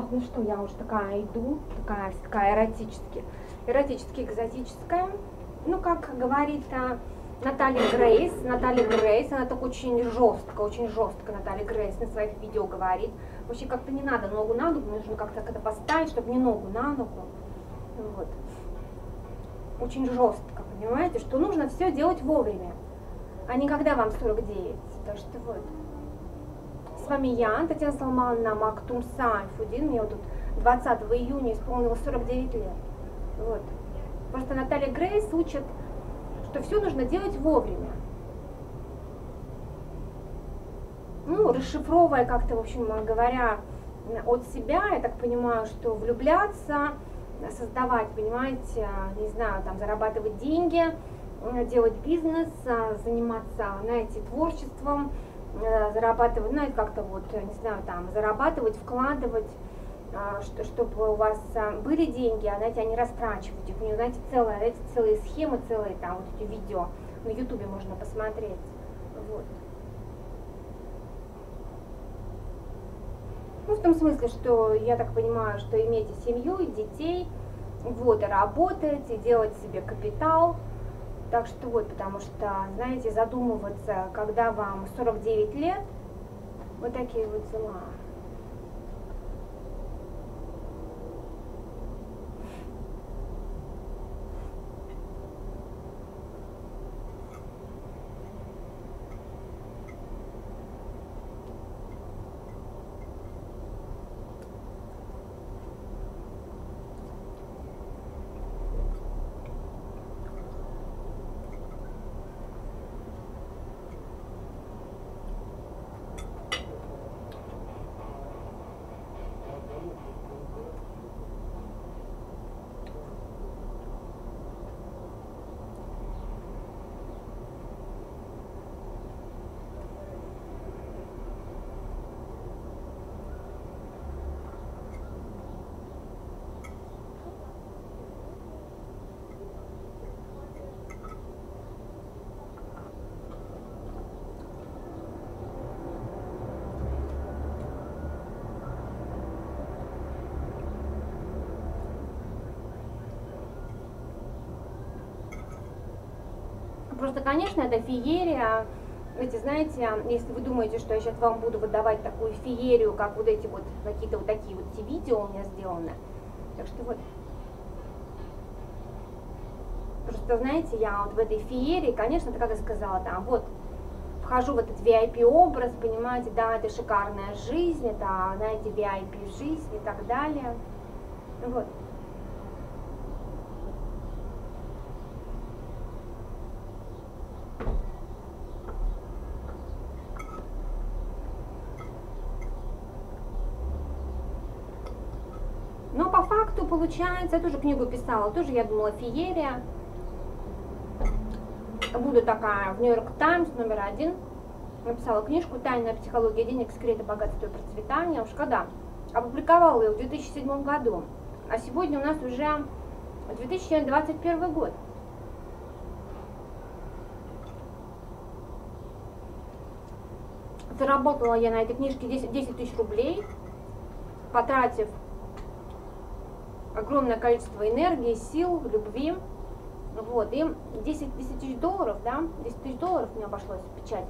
Ах, ну что, я уже такая иду, такая, такая эротически, эротически экзотическая. Ну, как говорит а, Наталья Грейс, Наталья Грейс, она так очень жестко, очень жестко Наталья Грейс на своих видео говорит. Вообще как-то не надо ногу на ногу, нужно как-то это поставить, чтобы не ногу на ногу. Вот. Очень жестко, понимаете, что нужно все делать вовремя, а не когда вам 49. Так что вот. Вами я, Татьяна Салмановна Мактум Сайфудин. Мне вот тут 20 июня исполнилось 49 лет. Вот. Просто Наталья Грейс учит, что все нужно делать вовремя. Ну, расшифровывая как-то, в общем говоря, от себя, я так понимаю, что влюбляться, создавать, понимаете, не знаю, там, зарабатывать деньги, делать бизнес, заниматься, знаете, творчеством, зарабатывать, ну, это как-то вот, не знаю, там, зарабатывать, вкладывать, а, что, чтобы у вас а, были деньги, а, знаете, они растрачивать их. У них, знаете, целые, знаете, целые схемы, целые там вот эти видео на ютубе можно посмотреть. Вот. Ну, в том смысле, что я так понимаю, что имейте семью детей, вот, и работать, и делать себе капитал – так что вот, потому что, знаете, задумываться, когда вам 49 лет, вот такие вот дела. Просто, конечно, это феерия. Эти, знаете, если вы думаете, что я сейчас вам буду выдавать такую феерию, как вот эти вот какие-то вот такие вот эти видео у меня сделаны. Так что вот. Просто, знаете, я вот в этой феерии, конечно, это как я сказала, там, вот, вхожу в этот VIP-образ, понимаете, да, это шикарная жизнь, это, знаете, VIP-жизнь и так далее. Вот. Получается, я тоже книгу писала, тоже я думала феерия. Буду такая в Нью-Йорк Таймс номер один. Написала книжку «Тайная психология денег, секреты богатства и процветания». Уж когда? Опубликовала ее в 2007 году. А сегодня у нас уже 2021 год. Заработала я на этой книжке 10, 10 тысяч рублей, потратив огромное количество энергии, сил, любви. Вот, и 10 тысяч долларов, да, 10 тысяч долларов мне обошлось печать.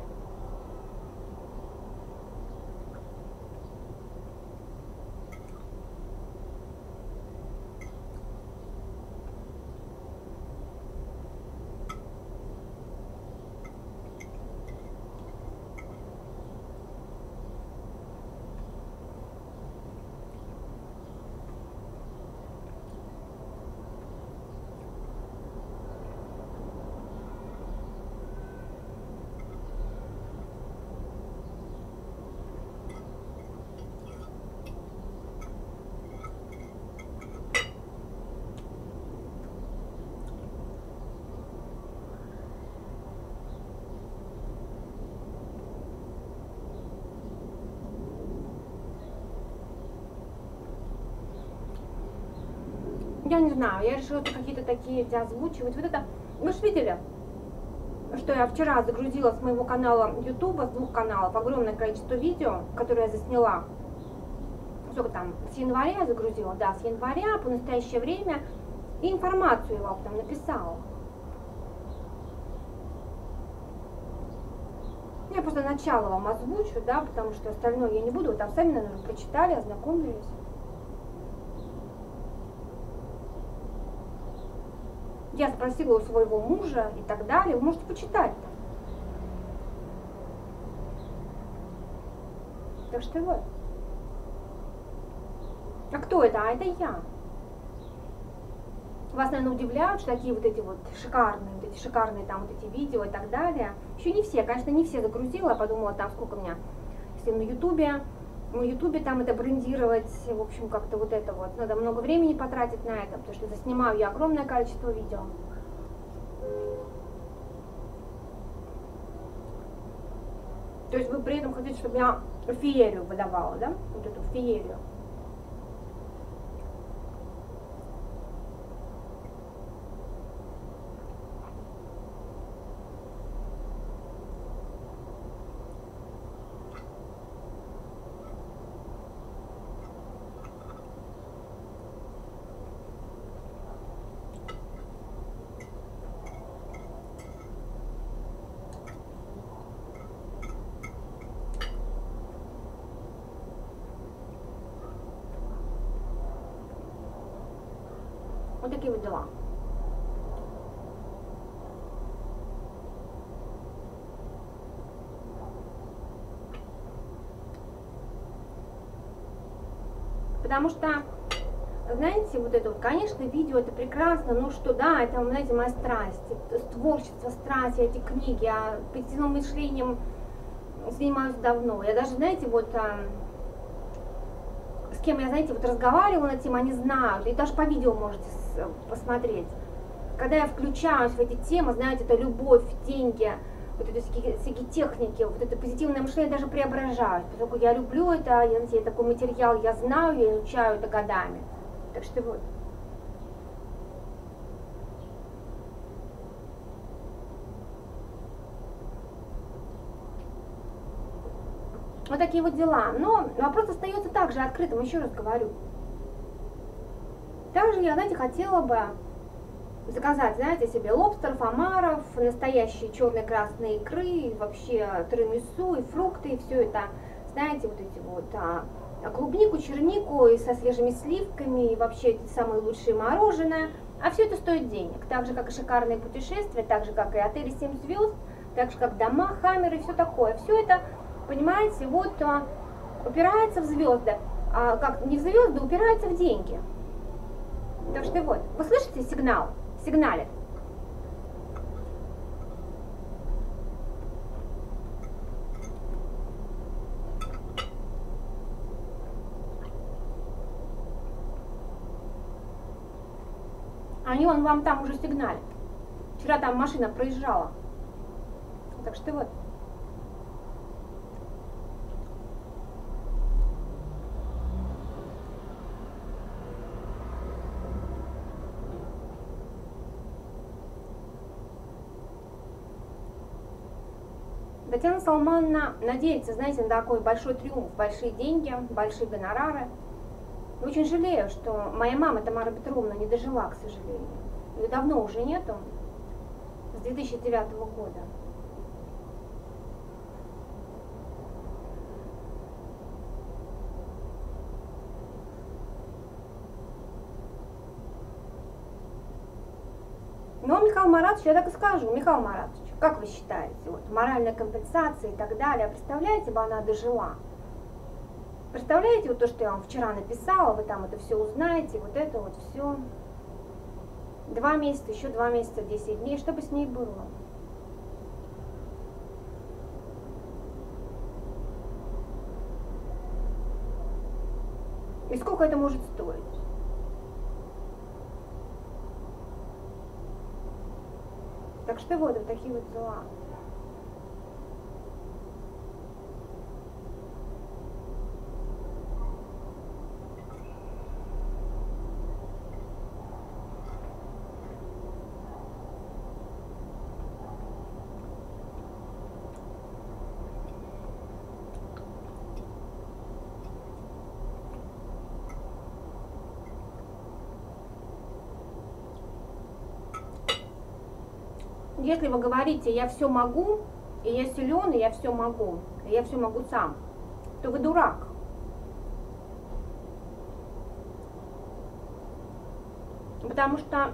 Я не знаю, я решила какие-то такие эти озвучивать. Вот это, вы же видели, что я вчера загрузила с моего канала YouTube, с двух каналов, огромное количество видео, которые я засняла. сколько там, с января я загрузила, да, с января по настоящее время, и информацию я вам там написала. Я просто начало вам озвучу, да, потому что остальное я не буду, вы там сами, наверное, прочитали, ознакомились. Я спросила у своего мужа и так далее, вы можете почитать там. Так что вот. А кто это? А это я. Вас, наверное, удивляют, что такие вот эти вот шикарные, вот эти шикарные там вот эти видео и так далее. Еще не все, конечно, не все загрузила, подумала, там сколько у меня, если на ютубе, на ютубе там это брендировать, в общем, как-то вот это вот, надо много времени потратить на это, потому что заснимаю я огромное количество видео. То есть вы при этом хотите, чтобы я феерию выдавала, да? Вот эту феерию. Вот такие вот дела. Потому что, знаете, вот это вот, конечно, видео это прекрасно, ну что, да, это, знаете, моя страсть, творчество, страсть, эти книги, а позитивным мышлением занимаюсь давно. Я даже, знаете, вот а, с кем я, знаете, вот разговаривала на тему, они знают, и даже по видео можете посмотреть. Когда я включаюсь в эти темы, знаете, это любовь, деньги, вот это всякие, всякие техники, вот это позитивное мышление даже преображаюсь, поскольку я люблю это, я, знаете, такой материал я знаю, я изучаю это годами. Так что вот. Вот такие вот дела. Но вопрос остается также открытым, еще раз говорю. Также я, знаете, хотела бы заказать, знаете, себе лобстеров, омаров, настоящие черные красные икры, вообще тремису и фрукты, и все это, знаете, вот эти вот а, клубнику, чернику и со свежими сливками, и вообще эти самые лучшие мороженое. А все это стоит денег, так же, как и шикарные путешествия, так же, как и отели 7 звезд, так же, как дома, хаммеры и все такое. Все это понимаете, вот а, упирается в звезды, а как не в звезды, упирается в деньги. Так что вот, вы слышите сигнал, сигналит. Они он вам там уже сигналит. Вчера там машина проезжала. Так что вот. Татьяна Салмановна надеется, знаете, на такой большой триумф, большие деньги, большие гонорары. И очень жалею, что моя мама Тамара Петровна не дожила, к сожалению. Ее давно уже нету, с 2009 года. Но Михаил Маратович, я так и скажу, Михаил Маратович, как вы считаете, вот моральная компенсация и так далее, представляете бы она дожила? Представляете вот то, что я вам вчера написала, вы там это все узнаете, вот это вот все. Два месяца, еще два месяца, десять дней, что бы с ней было? И сколько это может стоить? Так что вот, вот такие вот дела. Если вы говорите, я все могу, и я силен, и я все могу, и я все могу сам, то вы дурак. Потому что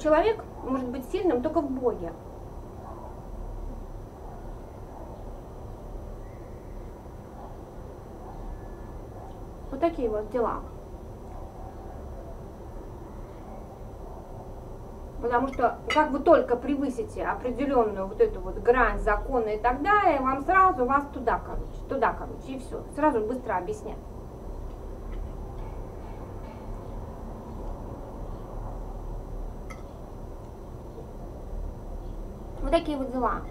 человек может быть сильным только в Боге. Вот такие вот дела. Потому что как вы только превысите определенную вот эту вот грань закона и так далее, вам сразу вас туда, короче, туда, короче, и все. Сразу быстро объяснять. Вот такие вот дела.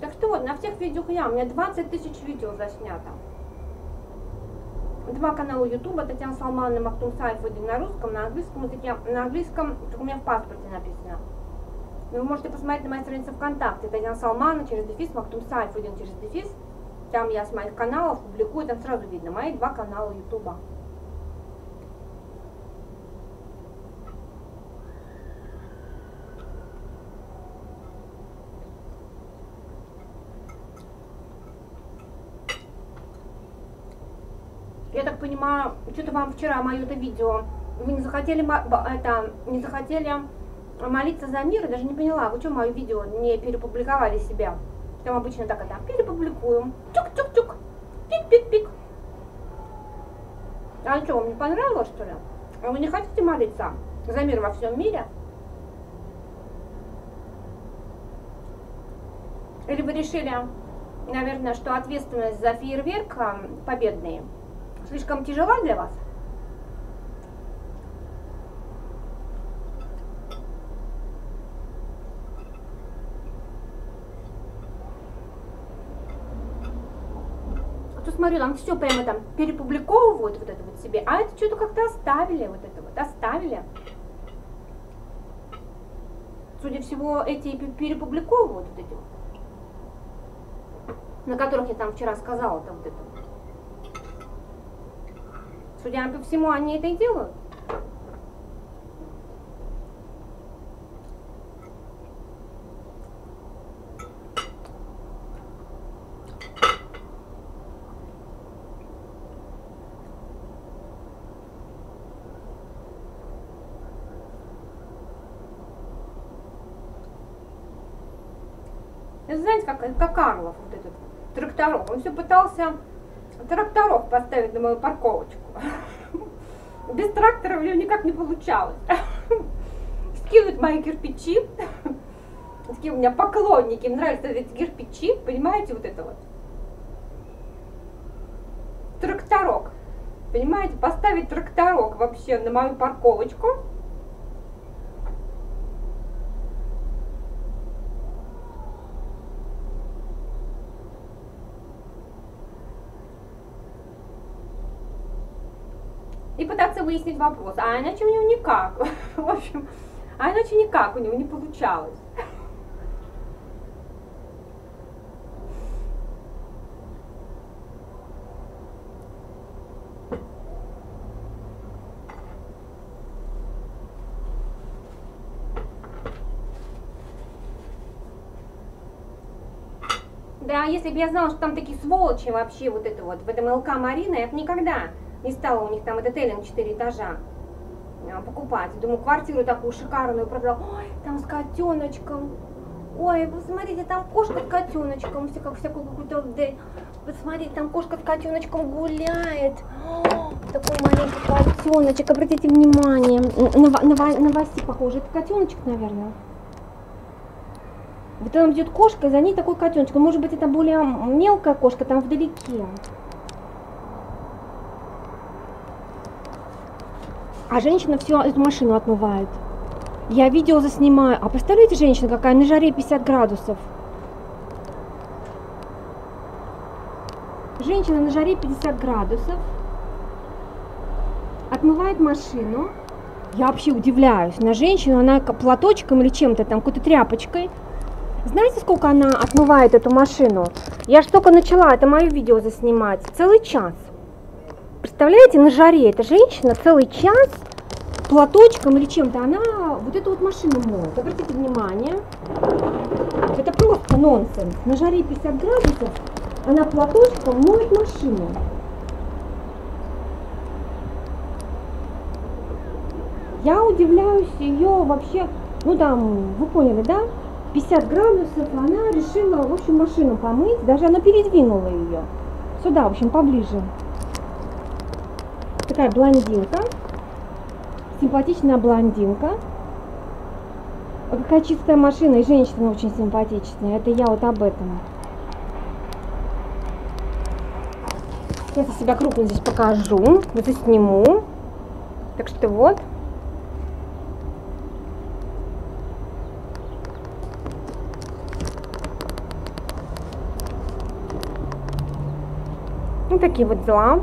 Так что на всех видео я, у меня 20 тысяч видео заснято. Два канала Ютуба, Татьяна Салман и Махтум один на русском, на английском языке, на английском, как у меня в паспорте написано. Вы можете посмотреть на моей странице ВКонтакте, Татьяна Салмана через дефис, Махтум один через дефис. Там я с моих каналов публикую, там сразу видно, мои два канала Ютуба. Я так понимаю, что-то вам вчера мое это видео, вы не захотели, это, не захотели молиться за мир, я даже не поняла, вы что мое видео не перепубликовали себя? Там обычно так это, перепубликуем, чук-чук-чук, пик-пик-пик. А что, вам не понравилось, что ли? А вы не хотите молиться за мир во всем мире? Или вы решили, наверное, что ответственность за фейерверк победный слишком тяжела для вас? А смотрю, там все прямо там перепубликовывают вот это вот себе, а это что-то как-то оставили, вот это вот, оставили. Судя всего, эти перепубликовывают вот эти вот, на которых я там вчера сказала, там вот это вот. Судя по всему, они это и делают. Знаете, как, как Карлов, вот этот тракторов, он все пытался тракторов поставить на мою парковочку. Без трактора у него никак не получалось. Скинуть мои кирпичи. Такие у меня поклонники, им нравятся эти кирпичи, понимаете, вот это вот. Тракторок. Понимаете, поставить тракторок вообще на мою парковочку – и пытаться выяснить вопрос. А иначе у него никак. В общем, а иначе никак у него не получалось. Да, если бы я знала, что там такие сволочи вообще, вот это вот, в этом ЛК Марина, я бы никогда не стала у них там этот Эллен 4 этажа а, покупать. Думаю, квартиру такую шикарную продала. Ой, там с котеночком. Ой, посмотрите, там кошка с котеночком, все как всякую какую-то... Посмотрите, там кошка с котеночком гуляет. О, такой маленький котеночек, обратите внимание. На, на, на, Васи похоже. Это котеночек, наверное. Вот там идет кошка, за ней такой котеночек. Может быть, это более мелкая кошка, там вдалеке. А женщина всю эту машину отмывает. Я видео заснимаю. А представляете, женщина какая на жаре 50 градусов. Женщина на жаре 50 градусов отмывает машину. Я вообще удивляюсь. На женщину она платочком или чем-то там, какой-то тряпочкой. Знаете, сколько она отмывает эту машину? Я же только начала это мое видео заснимать. Целый час. Представляете, на жаре эта женщина целый час платочком или чем-то, она вот эту вот машину моет. Обратите внимание, это просто нонсенс. На жаре 50 градусов она платочком моет машину. Я удивляюсь ее вообще, ну там, вы поняли, да? 50 градусов, она решила, в общем, машину помыть, даже она передвинула ее сюда, в общем, поближе. Такая блондинка симпатичная блондинка. Какая чистая машина, и женщина очень симпатичная. Это я вот об этом. Я себя крупно здесь покажу, вот и сниму. Так что вот. Вот такие вот дела.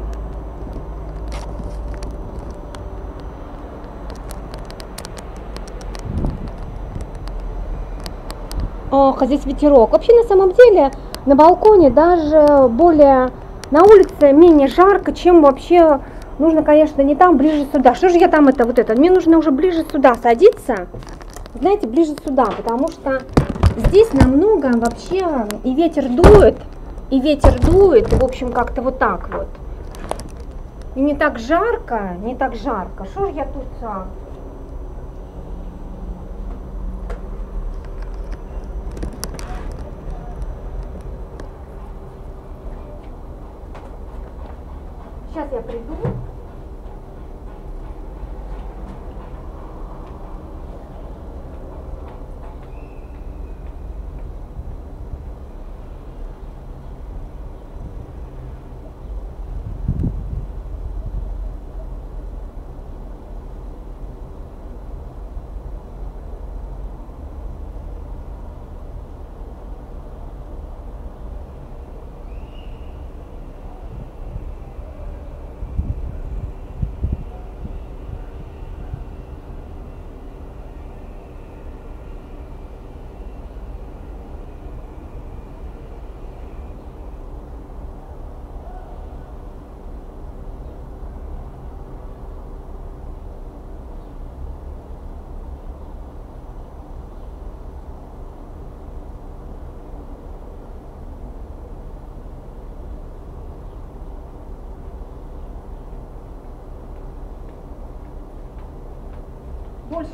Ох, а здесь ветерок. Вообще, на самом деле, на балконе даже более... На улице менее жарко, чем вообще... Нужно, конечно, не там, ближе сюда. Что же я там это, вот это? Мне нужно уже ближе сюда садиться. Знаете, ближе сюда, потому что здесь намного вообще и ветер дует, и ветер дует, и, в общем, как-то вот так вот. И не так жарко, не так жарко. Что же я тут Сейчас я приду.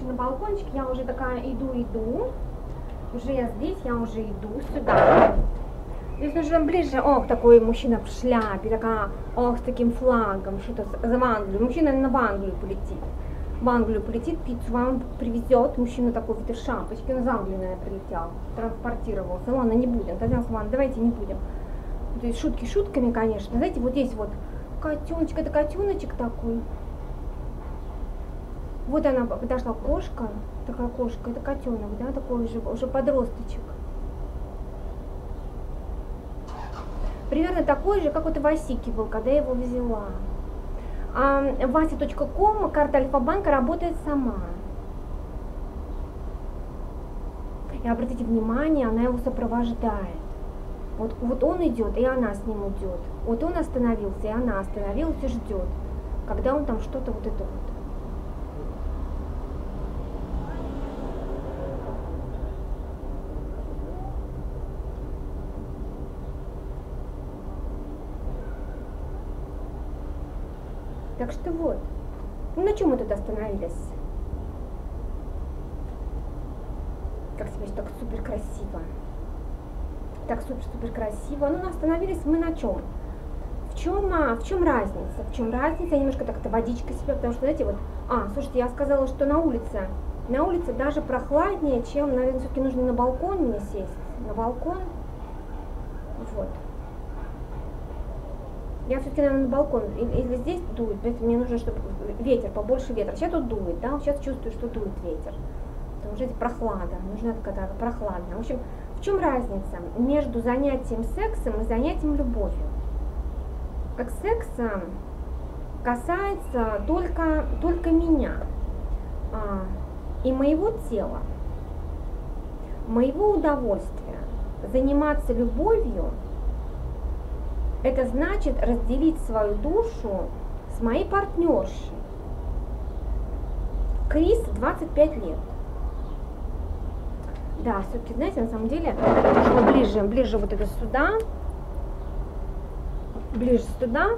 Больше на балкончик, я уже такая иду, иду. Уже я здесь, я уже иду сюда. Здесь уже ближе, ох, такой мужчина в шляпе, такая, ох, с таким флагом, что-то за Англию. Мужчина на в Англию полетит. В Англию полетит, пиццу вам привезет. Мужчина такой в этой шапочке, он из Англии, наверное, прилетел, транспортировался. Ладно, не будем, Татьяна Ладно, давайте не будем. То есть шутки шутками, конечно. Знаете, вот здесь вот котеночек, это котеночек такой. Вот она подошла кошка, такая кошка, это котенок, да, такой уже, уже подросточек. Примерно такой же, как вот Васики был, когда я его взяла. А Вася.ком, карта Альфа-банка работает сама. И обратите внимание, она его сопровождает. Вот, вот он идет, и она с ним идет. Вот он остановился, и она остановилась и ждет, когда он там что-то вот это вот. Так что вот. Ну на чем мы тут остановились? Как себя Здесь так супер красиво. Так супер-супер красиво. Ну, остановились мы на чем? В чем, а, в чем разница? В чем разница? Я немножко так-то водичка себе, потому что, знаете, вот... А, слушайте, я сказала, что на улице, на улице даже прохладнее, чем, наверное, все-таки нужно на балкон мне сесть. На балкон. Вот. Я наверное, на балкон. Или здесь дует, мне нужно, чтобы ветер, побольше ветра. Сейчас тут дует, да, сейчас чувствую, что дует ветер. Потому что это прохлада, нужна такая прохладная. В общем, в чем разница между занятием сексом и занятием любовью? Как секс касается только, только меня а, и моего тела, моего удовольствия. Заниматься любовью – это значит разделить свою душу с моей партнершей. Крис 25 лет. Да, все-таки, знаете, на самом деле, нужно ближе, ближе вот это сюда, ближе сюда,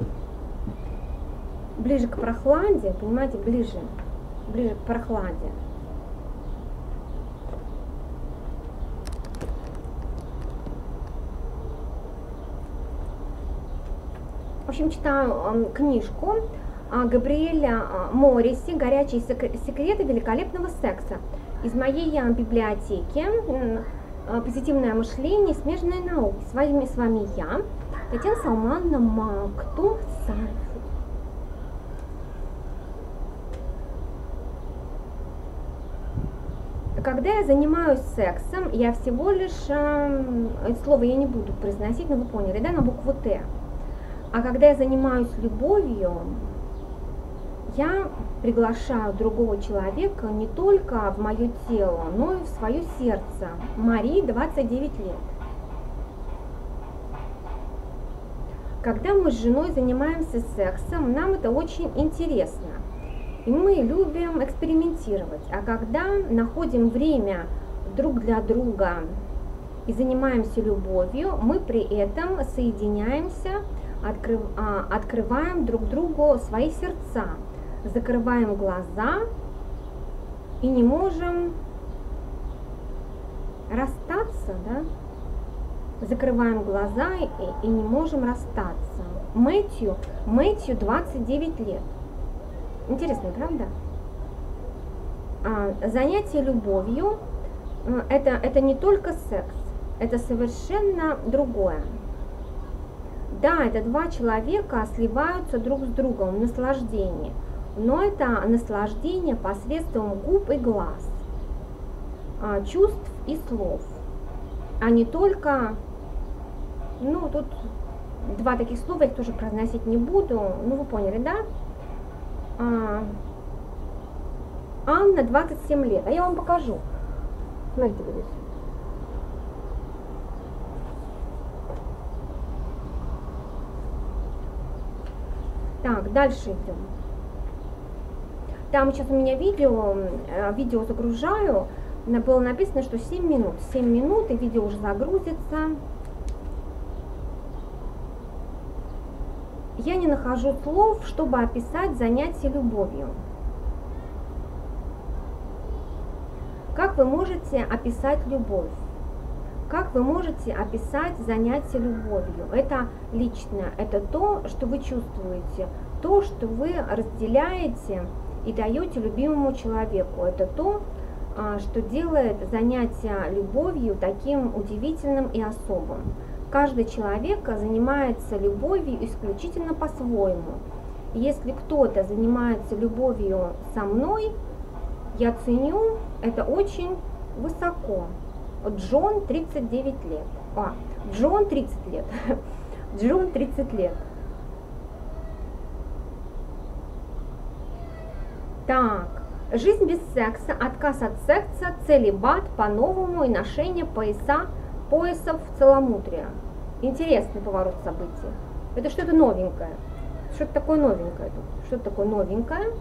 ближе к прохладе, понимаете, ближе, ближе к прохладе. Общем, читаю книжку а, Габриэля а, Мориси «Горячие секреты великолепного секса» из моей а, библиотеки «Позитивное мышление. Смежные науки». С вами, с вами я, Татьяна Салмановна Мактум Когда я занимаюсь сексом, я всего лишь, э, слово я не буду произносить, но вы поняли, да, на букву Т. А когда я занимаюсь любовью, я приглашаю другого человека не только в мое тело, но и в свое сердце. Марии 29 лет. Когда мы с женой занимаемся сексом, нам это очень интересно. И мы любим экспериментировать. А когда находим время друг для друга и занимаемся любовью, мы при этом соединяемся открыв, а, открываем друг другу свои сердца, закрываем глаза и не можем расстаться, да? Закрываем глаза и, и не можем расстаться. Мэтью, Мэтью 29 лет. Интересно, правда? А, занятие любовью э, это, это не только секс, это совершенно другое. Да, это два человека сливаются друг с другом в наслаждении, но это наслаждение посредством губ и глаз, а, чувств и слов, а не только, ну, тут два таких слова, я их тоже произносить не буду, ну, вы поняли, да? А, Анна, 27 лет, а я вам покажу. Смотрите, здесь. Так, дальше идем. Там сейчас у меня видео, э, видео загружаю, было написано, что 7 минут. 7 минут, и видео уже загрузится. Я не нахожу слов, чтобы описать занятие любовью. Как вы можете описать любовь? Как вы можете описать занятие любовью? Это личное, это то, что вы чувствуете, то, что вы разделяете и даете любимому человеку. Это то, а, что делает занятие любовью таким удивительным и особым. Каждый человек занимается любовью исключительно по-своему. Если кто-то занимается любовью со мной, я ценю это очень высоко. Джон 39 лет. А, Джон 30 лет. Джон 30 лет. Так, жизнь без секса, отказ от секса, целебат по-новому и ношение пояса, поясов целомудрия. Интересный поворот событий. Это что-то новенькое. Что-то такое новенькое тут. Что-то такое новенькое.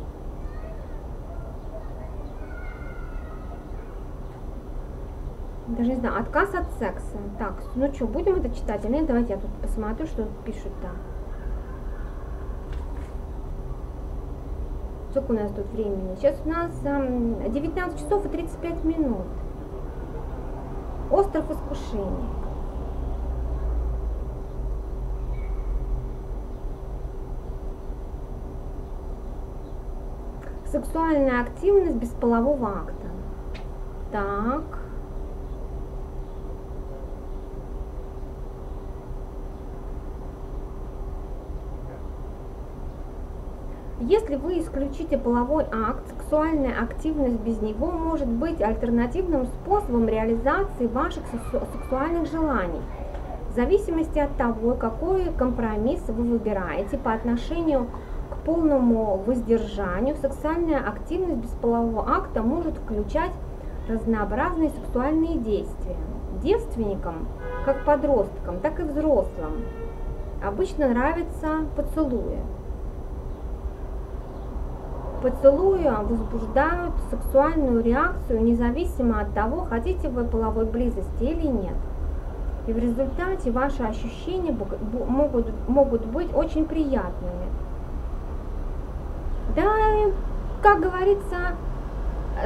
Даже не знаю, отказ от секса. Так, ну что, будем это читать или нет? Давайте я тут посмотрю, что пишут там. Сколько у нас тут времени? Сейчас у нас 19 часов и 35 минут. остров искушений. Сексуальная активность без полового акта. Так. Если вы исключите половой акт, сексуальная активность без него может быть альтернативным способом реализации ваших сексуальных желаний. В зависимости от того, какой компромисс вы выбираете по отношению к полному воздержанию, сексуальная активность без полового акта может включать разнообразные сексуальные действия. Девственникам, как подросткам, так и взрослым, обычно нравятся поцелуи. Поцелуи возбуждают сексуальную реакцию независимо от того, хотите вы половой близости или нет. И в результате ваши ощущения могут, могут быть очень приятными. Да, как говорится,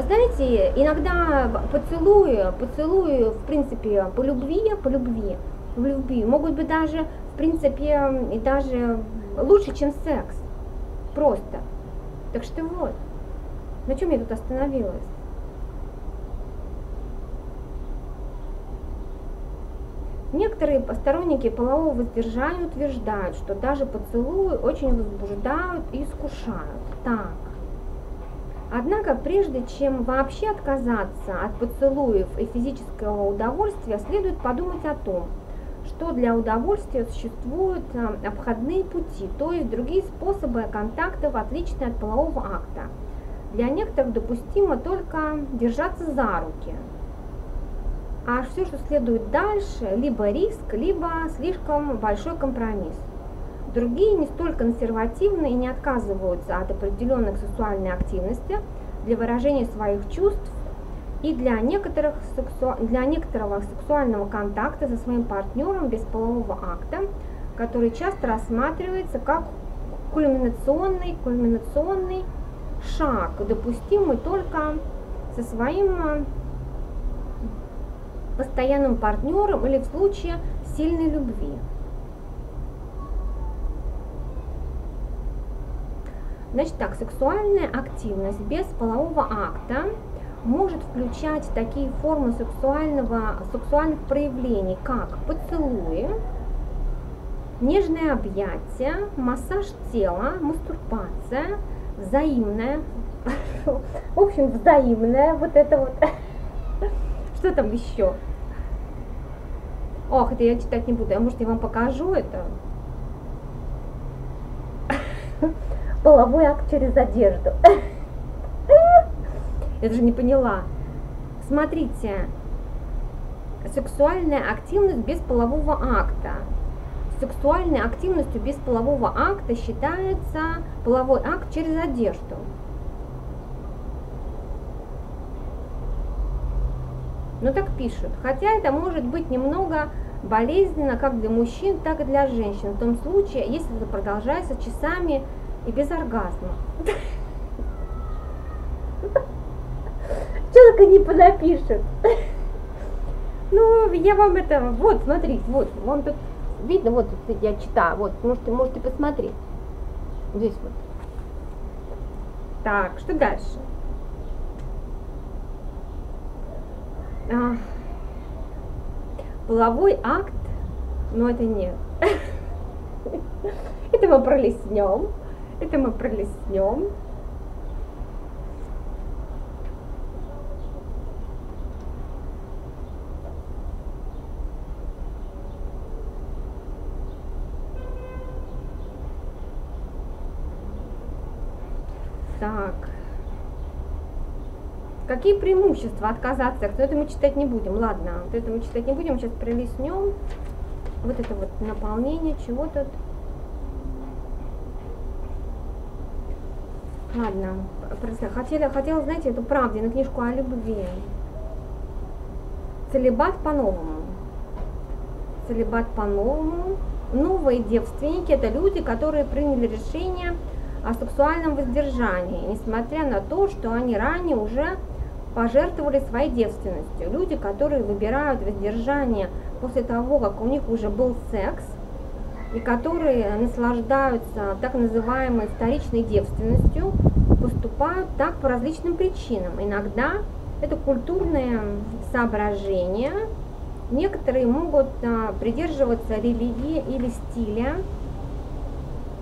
знаете, иногда поцелуи, поцелуи, в принципе, по любви, по любви, в любви могут быть даже, в принципе, и даже лучше, чем секс. Просто. Так что вот, на чем я тут остановилась? Некоторые сторонники полового воздержания утверждают, что даже поцелуи очень возбуждают и искушают. Так. Однако, прежде чем вообще отказаться от поцелуев и физического удовольствия, следует подумать о том, что для удовольствия существуют э, обходные пути, то есть другие способы контакта, в отличие от полового акта. Для некоторых допустимо только держаться за руки, а все, что следует дальше, либо риск, либо слишком большой компромисс. Другие не столь консервативны и не отказываются от определенных сексуальной активности для выражения своих чувств и для, некоторых сексу... для некоторого сексуального контакта со своим партнером без полового акта, который часто рассматривается как кульминационный, кульминационный шаг, допустимый только со своим э, постоянным партнером или в случае сильной любви. Значит так, сексуальная активность без полового акта может включать такие формы сексуального, сексуальных проявлений, как поцелуи, нежное объятие, массаж тела, мастурбация, взаимная, в общем, взаимная, вот это вот, что там еще? Ох, это я читать не буду, я, может, я вам покажу это. Половой акт через одежду. Я даже не поняла. Смотрите, сексуальная активность без полового акта. Сексуальной активностью без полового акта считается половой акт через одежду. Ну так пишут. Хотя это может быть немного болезненно как для мужчин, так и для женщин. В том случае, если это продолжается часами и без оргазма. Что только не понапишет. Ну, я вам это, вот, смотрите, вот, вам тут видно, вот тут я читаю, вот, можете, можете посмотреть. Здесь вот. Так, что дальше? А, половой акт, но это нет. Это мы пролеснем, это мы пролеснем. Так. Какие преимущества отказаться? Но это мы читать не будем. Ладно, вот это мы читать не будем. Сейчас пролистнем. Вот это вот наполнение. Чего тут? Ладно, хотела, хотела, знаете, эту правду на книжку о любви. Целебат по-новому. Целебат по-новому. Новые девственники – это люди, которые приняли решение о сексуальном воздержании, несмотря на то, что они ранее уже пожертвовали своей девственностью. Люди, которые выбирают воздержание после того, как у них уже был секс, и которые наслаждаются так называемой вторичной девственностью, поступают так по различным причинам. Иногда это культурные соображения, некоторые могут а, придерживаться религии или стиля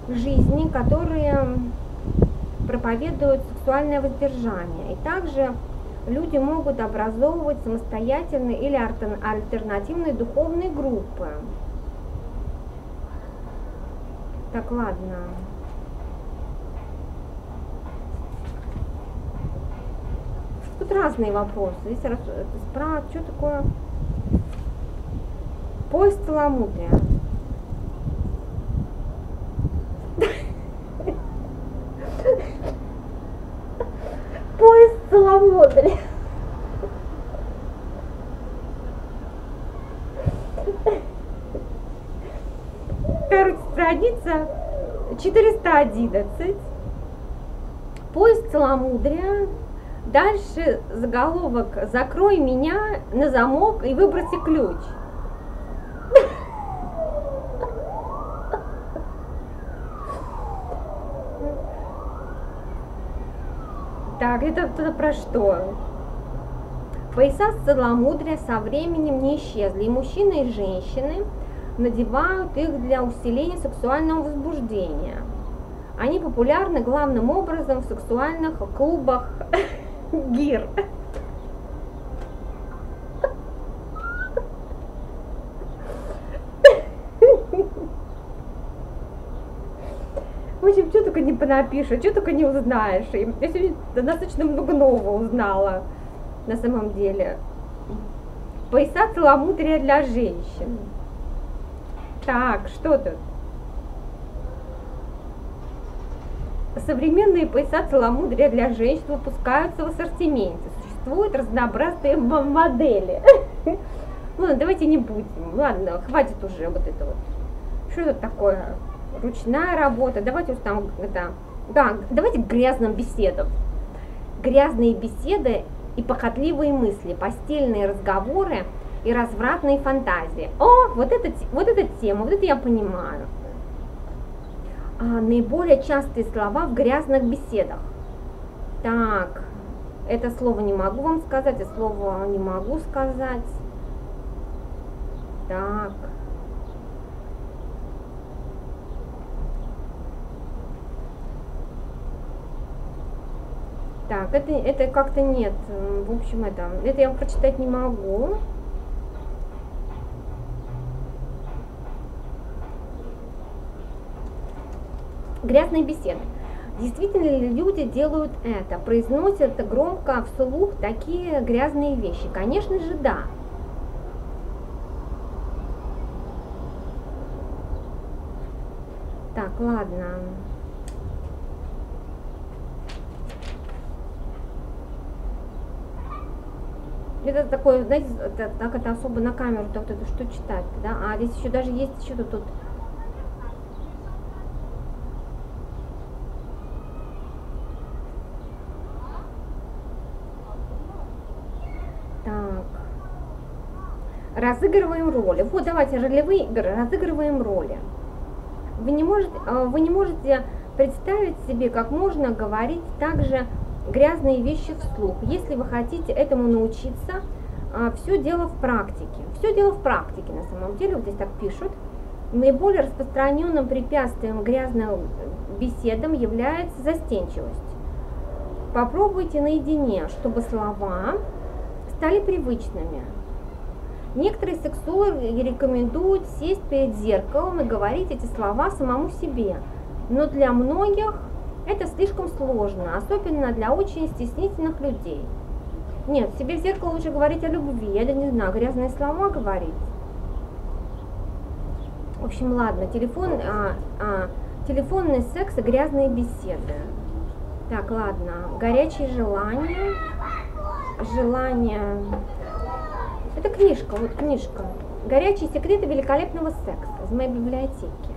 жизни, которые проповедуют сексуальное воздержание. И также люди могут образовывать самостоятельные или альтернативные духовные группы. Так, ладно. Тут разные вопросы. Здесь справа, что такое? Поезд целомудрия. Целомудрия. Короче, страница 411. Поезд целомудрия. Дальше заголовок «Закрой меня на замок и выброси ключ». Так, это, это про что? Пояса целомудрия со временем не исчезли, и мужчины, и женщины надевают их для усиления сексуального возбуждения. Они популярны главным образом в сексуальных клубах гир. В общем, что только не понапишешь, что только не узнаешь. Я сегодня достаточно много нового узнала на самом деле. Пояса целомудрия для женщин. Так, что тут? Современные пояса целомудрия для женщин выпускаются в ассортименте. Существуют разнообразные модели. Ладно, давайте не будем. Ладно, хватит уже вот это вот. Что это такое? Ручная работа. Давайте там это. Да, давайте к грязным беседам. Грязные беседы и похотливые мысли, постельные разговоры и развратные фантазии. О, вот это, вот эта тема, вот это я понимаю а, наиболее частые слова в грязных беседах. Так, это слово не могу вам сказать, это слово не могу сказать. Так. Так, это, это как-то нет. В общем, это, это я прочитать не могу. грязные беседы. Действительно ли люди делают это, произносят громко вслух такие грязные вещи? Конечно же, да. Так, ладно. Это такое, знаете, это, так это особо на камеру, так это что читать, да? А здесь еще даже есть еще тут разыгрываем роли. Вот давайте ролевые игры, разыгрываем роли. Вы не можете, а, вы не можете представить себе, как можно говорить также грязные вещи вслух. Если вы хотите этому научиться, а, все дело в практике. Все дело в практике на самом деле, вот здесь так пишут. Наиболее распространенным препятствием грязным беседам является застенчивость. Попробуйте наедине, чтобы слова стали привычными. Некоторые сексологи рекомендуют сесть перед зеркалом и говорить эти слова самому себе. Но для многих это слишком сложно, особенно для очень стеснительных людей. Нет, себе в зеркало лучше говорить о любви, я не знаю, грязные слова говорить. В общем, ладно, телефон, а, а, телефонный секс и грязные беседы. Так, ладно, горячие желания, желание это книжка, вот книжка. «Горячие секреты великолепного секса» из моей библиотеки.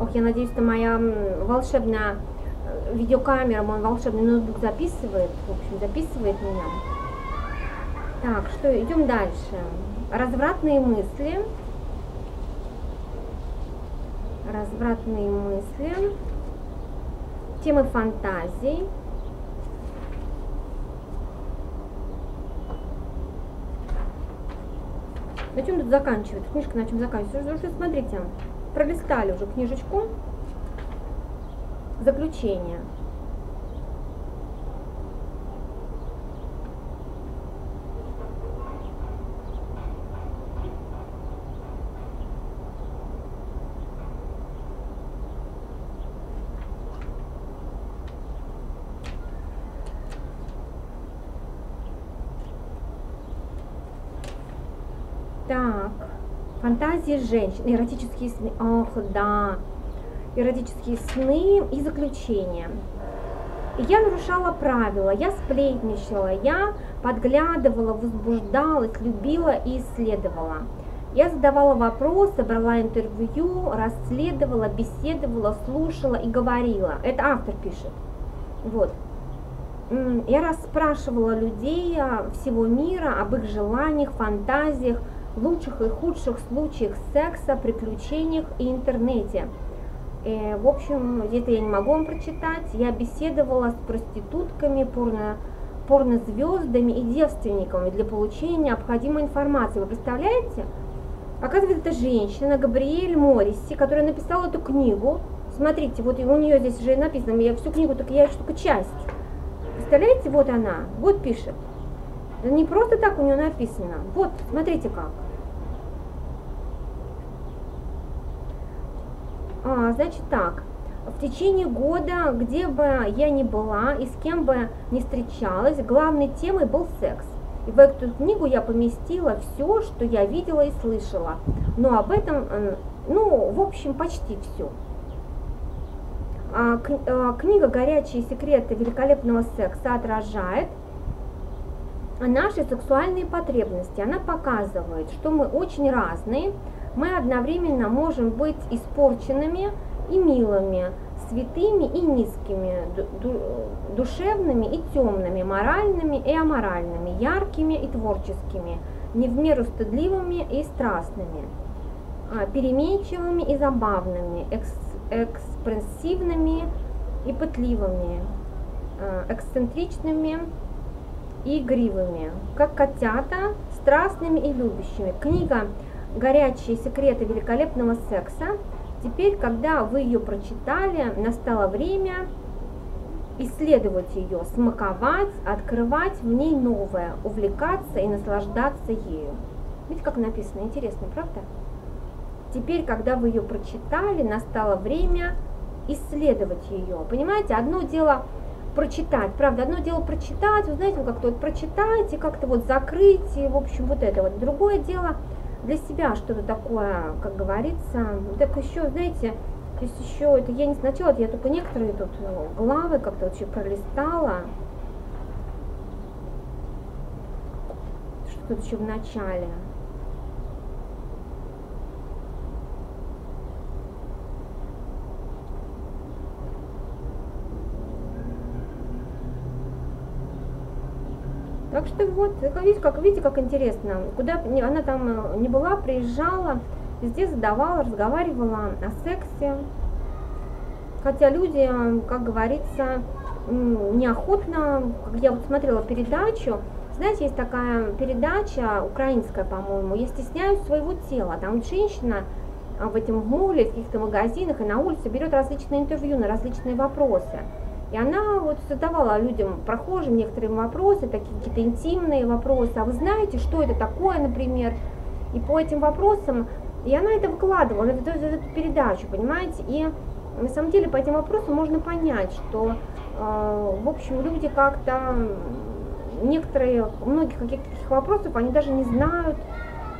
Ох, я надеюсь, что моя волшебная э, видеокамера, мой волшебный ноутбук записывает. В общем, записывает меня. Так, что, идем дальше. Развратные мысли. Развратные мысли. Темы фантазий. На чем тут заканчивается? Книжка на чем заканчивается? Уже, смотрите, пролистали уже книжечку. Заключение. Так, фантазии женщин, эротические сны. Ох, да, эротические сны и заключения. я нарушала правила, я сплетничала, я подглядывала, возбуждалась, любила и исследовала. Я задавала вопросы, брала интервью, расследовала, беседовала, слушала и говорила. Это автор пишет. Вот. Я расспрашивала людей всего мира об их желаниях, фантазиях, лучших и худших случаях секса, приключениях и интернете. И, в общем, это я не могу вам прочитать. Я беседовала с проститутками, порно, порнозвездами и девственниками для получения необходимой информации. Вы представляете? Оказывается, это женщина Габриэль Морриси, которая написала эту книгу. Смотрите, вот у нее здесь же написано, я всю книгу, только я еще только часть. Представляете, вот она, вот пишет. Не просто так у нее написано. Вот, смотрите как. Значит так, в течение года, где бы я ни была и с кем бы ни встречалась, главной темой был секс. И в эту книгу я поместила все, что я видела и слышала. Но об этом, ну, в общем, почти все. А, а, книга «Горячие секреты великолепного секса» отражает наши сексуальные потребности. Она показывает, что мы очень разные, мы одновременно можем быть испорченными и милыми, святыми и низкими, душевными и темными, моральными и аморальными, яркими и творческими, не в меру стыдливыми и страстными, а, переменчивыми и забавными, экспрессивными и пытливыми, а, эксцентричными и игривыми, как котята, страстными и любящими. Книга горячие секреты великолепного секса. Теперь, когда вы ее прочитали, настало время исследовать ее, смаковать, открывать в ней новое, увлекаться и наслаждаться ею. Видите, как написано? Интересно, правда? Теперь, когда вы ее прочитали, настало время исследовать ее. Понимаете, одно дело прочитать, правда, одно дело прочитать, вы знаете, вы как-то вот прочитаете, как-то вот закрыть, и, в общем, вот это вот. Другое дело – для себя что-то такое, как говорится. Так еще, знаете, то есть еще, это я не сначала, я только некоторые тут э, главы как-то вообще пролистала. Что тут еще в начале. Так что вот, видите, как, видите, как интересно. Куда она там э, не была, приезжала, везде задавала, разговаривала о сексе. Хотя люди, как говорится, неохотно, как я вот смотрела передачу, знаете, есть такая передача украинская, по-моему, «Я стесняюсь своего тела». Там женщина а, в этом моле, в каких-то магазинах и на улице берет различные интервью на различные вопросы. И она вот задавала людям, прохожим, некоторые вопросы, такие какие-то интимные вопросы. А вы знаете, что это такое, например? И по этим вопросам, и она это выкладывала на эту, эту передачу, понимаете? И на самом деле по этим вопросам можно понять, что, э, в общем, люди как-то, некоторые, многих каких-то вопросов, они даже не знают,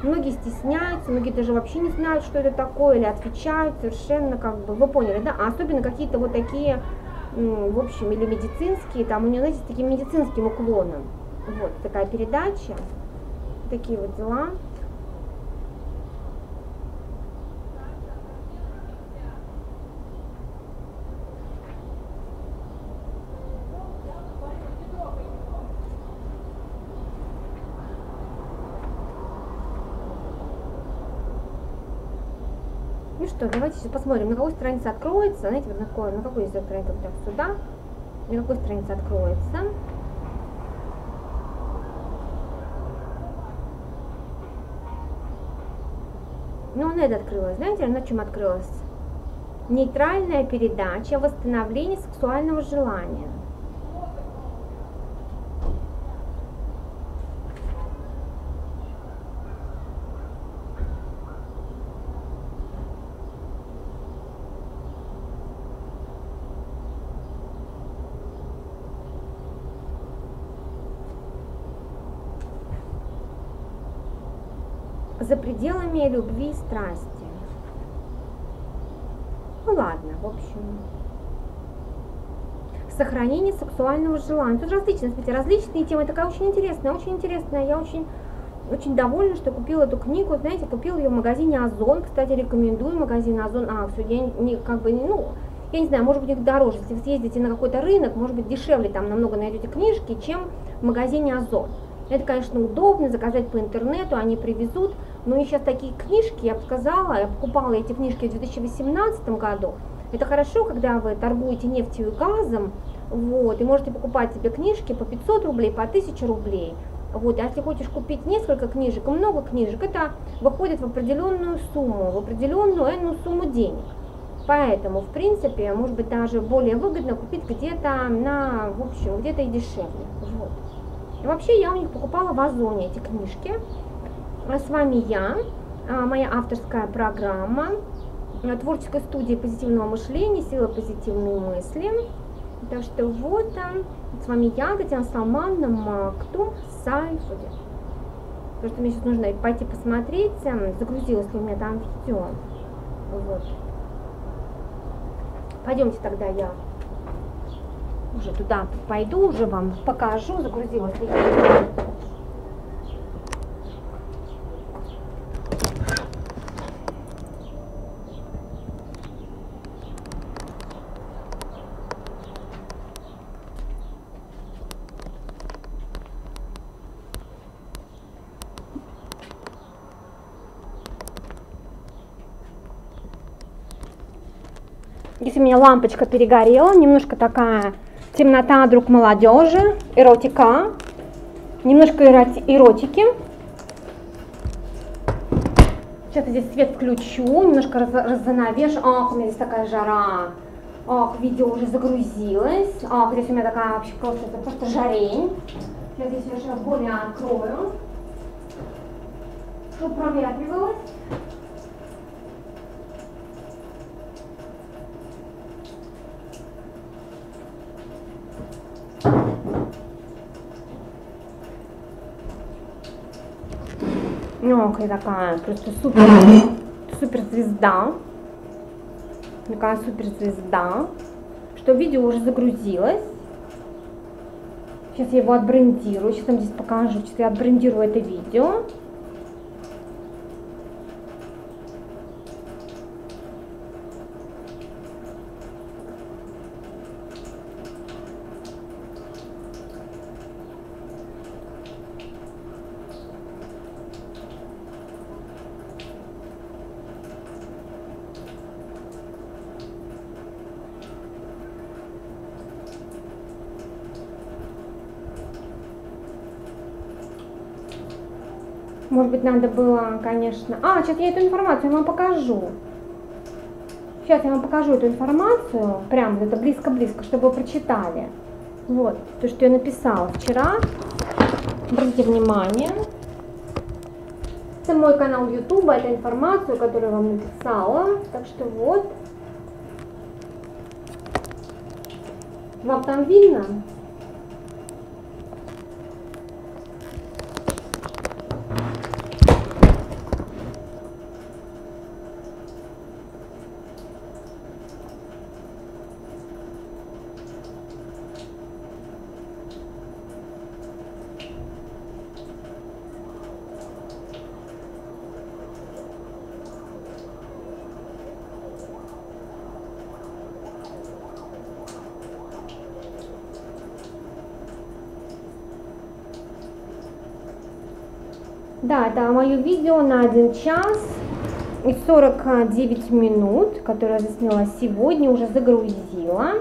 многие стесняются, многие даже вообще не знают, что это такое, или отвечают совершенно как бы, вы поняли, да? А особенно какие-то вот такие в общем, или медицинские, там у нее, знаете, с таким медицинским уклоном. Вот такая передача, такие вот дела. Что, давайте сейчас посмотрим, на какой странице откроется. Знаете, вот на какой, на какой язык страница вот так сюда. На какой странице откроется. Ну, на это открылась. Знаете, на чем открылась? Нейтральная передача восстановления сексуального желания. За пределами любви и страсти. Ну ладно, в общем. Сохранение сексуального желания. Тут различные, смотрите, различные темы. Такая очень интересная, очень интересная. Я очень, очень довольна, что купила эту книгу. Знаете, купила ее в магазине Озон. Кстати, рекомендую магазин Озон. А, все, я не, как бы, ну, я не знаю, может быть, их дороже. Если вы съездите на какой-то рынок, может быть, дешевле там намного найдете книжки, чем в магазине Озон. Это, конечно, удобно, заказать по интернету, они привезут. Но и сейчас такие книжки, я бы сказала, я покупала эти книжки в 2018 году. Это хорошо, когда вы торгуете нефтью и газом, вот, и можете покупать себе книжки по 500 рублей, по 1000 рублей. Вот, а если хочешь купить несколько книжек, много книжек, это выходит в определенную сумму, в определенную энную сумму денег. Поэтому, в принципе, может быть, даже более выгодно купить где-то на, в общем, где-то и дешевле. Вот. Вообще я у них покупала в Озоне эти книжки. С вами я, а, моя авторская программа а, творческой студии позитивного мышления, сила позитивные мысли. Так что вот, с вами я, Татьяна Салмановна, Мактум Сайфуди. Потому что мне сейчас нужно пойти посмотреть, загрузилось ли у меня там видео. Вот. Пойдемте тогда я уже туда пойду, уже вам покажу, загрузилась ли Здесь у меня лампочка перегорела, немножко такая темнота, друг молодежи, эротика, немножко эроти эротики. Сейчас я здесь свет включу, немножко раз раззанавешу. Ах, у меня здесь такая жара. Ах, видео уже загрузилось. Ах, здесь у меня такая вообще просто, это просто жарень. Сейчас здесь еще более открою. Чтобы проветривалось. Ну, такая просто супер, супер звезда. Такая супер звезда. Что видео уже загрузилось. Сейчас я его отбрендирую. Сейчас вам здесь покажу. Сейчас я отбрендирую это видео. Может быть, надо было, конечно... А, сейчас я эту информацию вам покажу. Сейчас я вам покажу эту информацию, прям это близко-близко, чтобы вы прочитали. Вот, то, что я написала вчера. Обратите внимание. Это мой канал YouTube, это информацию, которую я вам написала. Так что вот. Вам там видно? Да, это мое видео на один час. и 49 минут, которые я засняла сегодня, уже загрузила.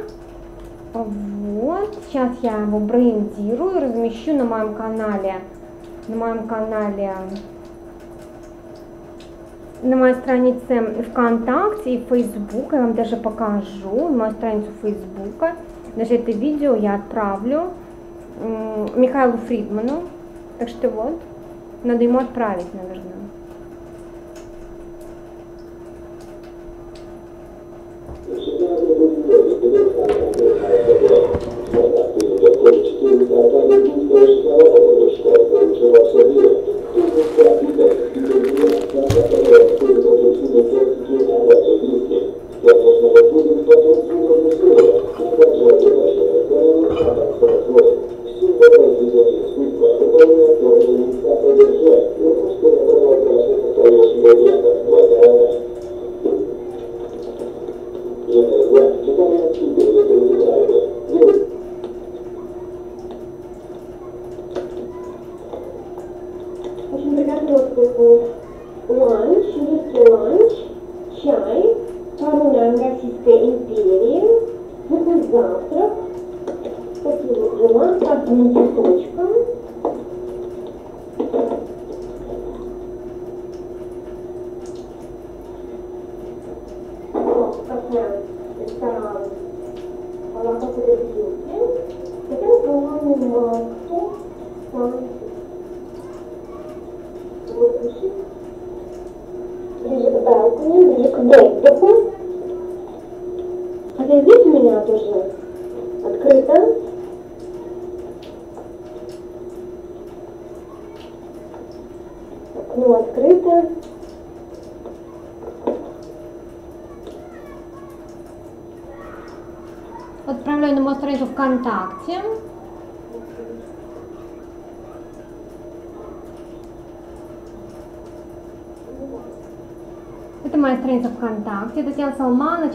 Вот, сейчас я его брендирую, размещу на моем канале, на моем канале, на моей странице ВКонтакте и Facebook, я вам даже покажу, мою страницу Фейсбука. Даже это видео я отправлю Михаилу Фридману, так что вот, надо ему отправить, наверное.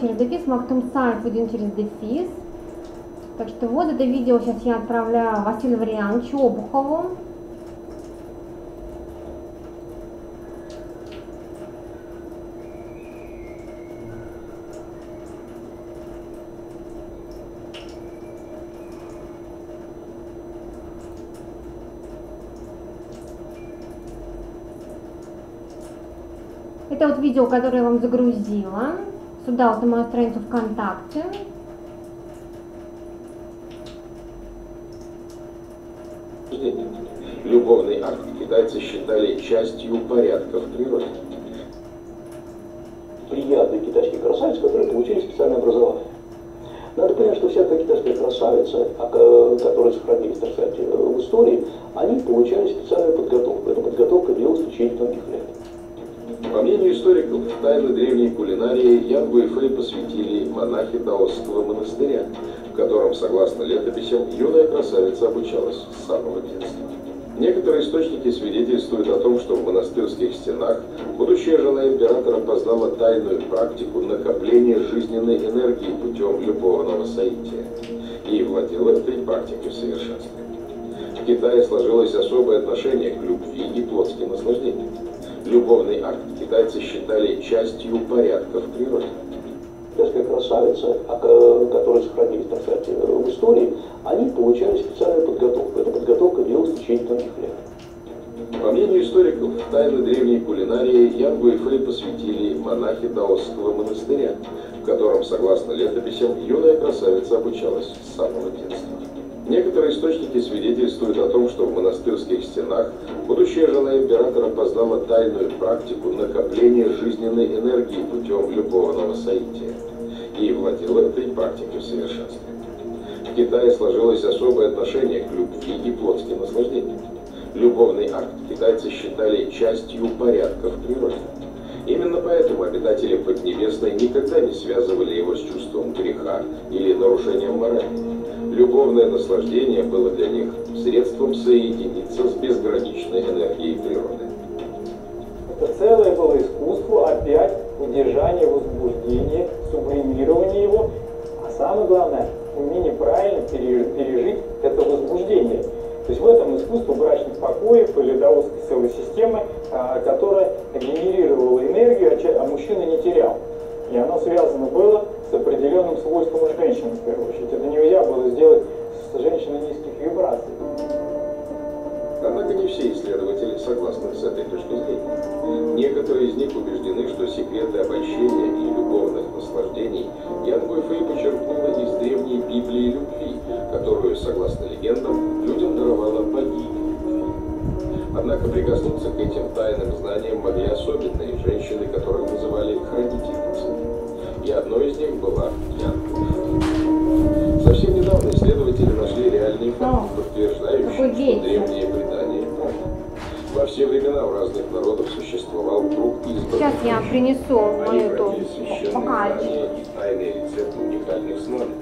Через дефис, Мактум Сайф один через дефис. Так что вот это видео сейчас я отправляю Василию Вариановичу Обухову. Это вот видео, которое я вам загрузила. Сюда вот на мою страницу ВКонтакте. Любовный акт китайцы считали частью порядка в природе. Приятные китайские красавицы, которые получили специальное образование. Надо понять, что всякая китайская красавица, а, которые сохранились, так сказать, в истории, они получали специальную подготовку. Эта подготовка делалась в течение многих лет. По мнению историков, тайны древней кулинарии Ян Гуэфэй посвятили монахи Даосского монастыря, в котором, согласно летописям, юная красавица обучалась с самого детства. Некоторые источники свидетельствуют о том, что в монастырских стенах будущая жена императора познала тайную практику накопления жизненной энергии путем любовного соития и владела этой практикой в совершенстве. В Китае сложилось особое отношение к любви и плотским наслаждениям. Любовный акт китайцы считали частью порядка в природе. Китайская красавица, которые сохранились, так сказать, в истории, они получали специальную подготовку. Эта подготовка делалась в течение многих лет. По мнению историков, тайны древней кулинарии Ян Гуэфэй посвятили монахи Даосского монастыря, в котором, согласно летописям, юная красавица обучалась с самого детства. Некоторые источники свидетельствуют о том, что в монастырских стенах будущая жена императора познала тайную практику накопления жизненной энергии путем любовного соития и владела этой практикой в совершенстве. В Китае сложилось особое отношение к любви и плотским наслаждениям. Любовный акт китайцы считали частью порядка в природе. Именно поэтому обитатели Поднебесной никогда не связывали его с чувством греха или нарушением морали. Любовное наслаждение было для них средством соединиться с безграничной энергией природы. Это целое было искусство, опять удержание возбуждения, сублимирование его, а самое главное, умение правильно пережить это возбуждение. То есть в этом искусство брачных покоев или даосской целой системы, а, которая генерировала энергию, а мужчина не терял. И оно связано было определенным свойством женщины, в первую очередь. Это нельзя было сделать с женщиной низких вибраций. Однако не все исследователи согласны с этой точкой зрения. Некоторые из них убеждены, что секреты обольщения и любовных наслаждений Ян Гуйфэй почерпнула из древней Библии любви, которую, согласно легендам, людям даровала богиня. Однако прикоснуться к этим тайным знаниям могли особенные женщины, которых называли хранительницами. И одной из них была Гуйфэй. Совсем недавно исследователи нашли реальные факты, подтверждающие, что древние предания правда. Во все времена у разных народов существовал круг избранных. Сейчас я принесу мою ту хранили священные покажу. знания и тайные рецепты уникальных снадобий,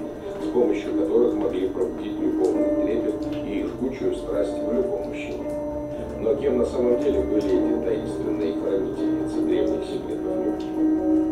с помощью которых могли пробудить любовный трепет и жгучую страсть в любом мужчине. Но кем на самом деле были эти таинственные хранительницы древних секретов любви?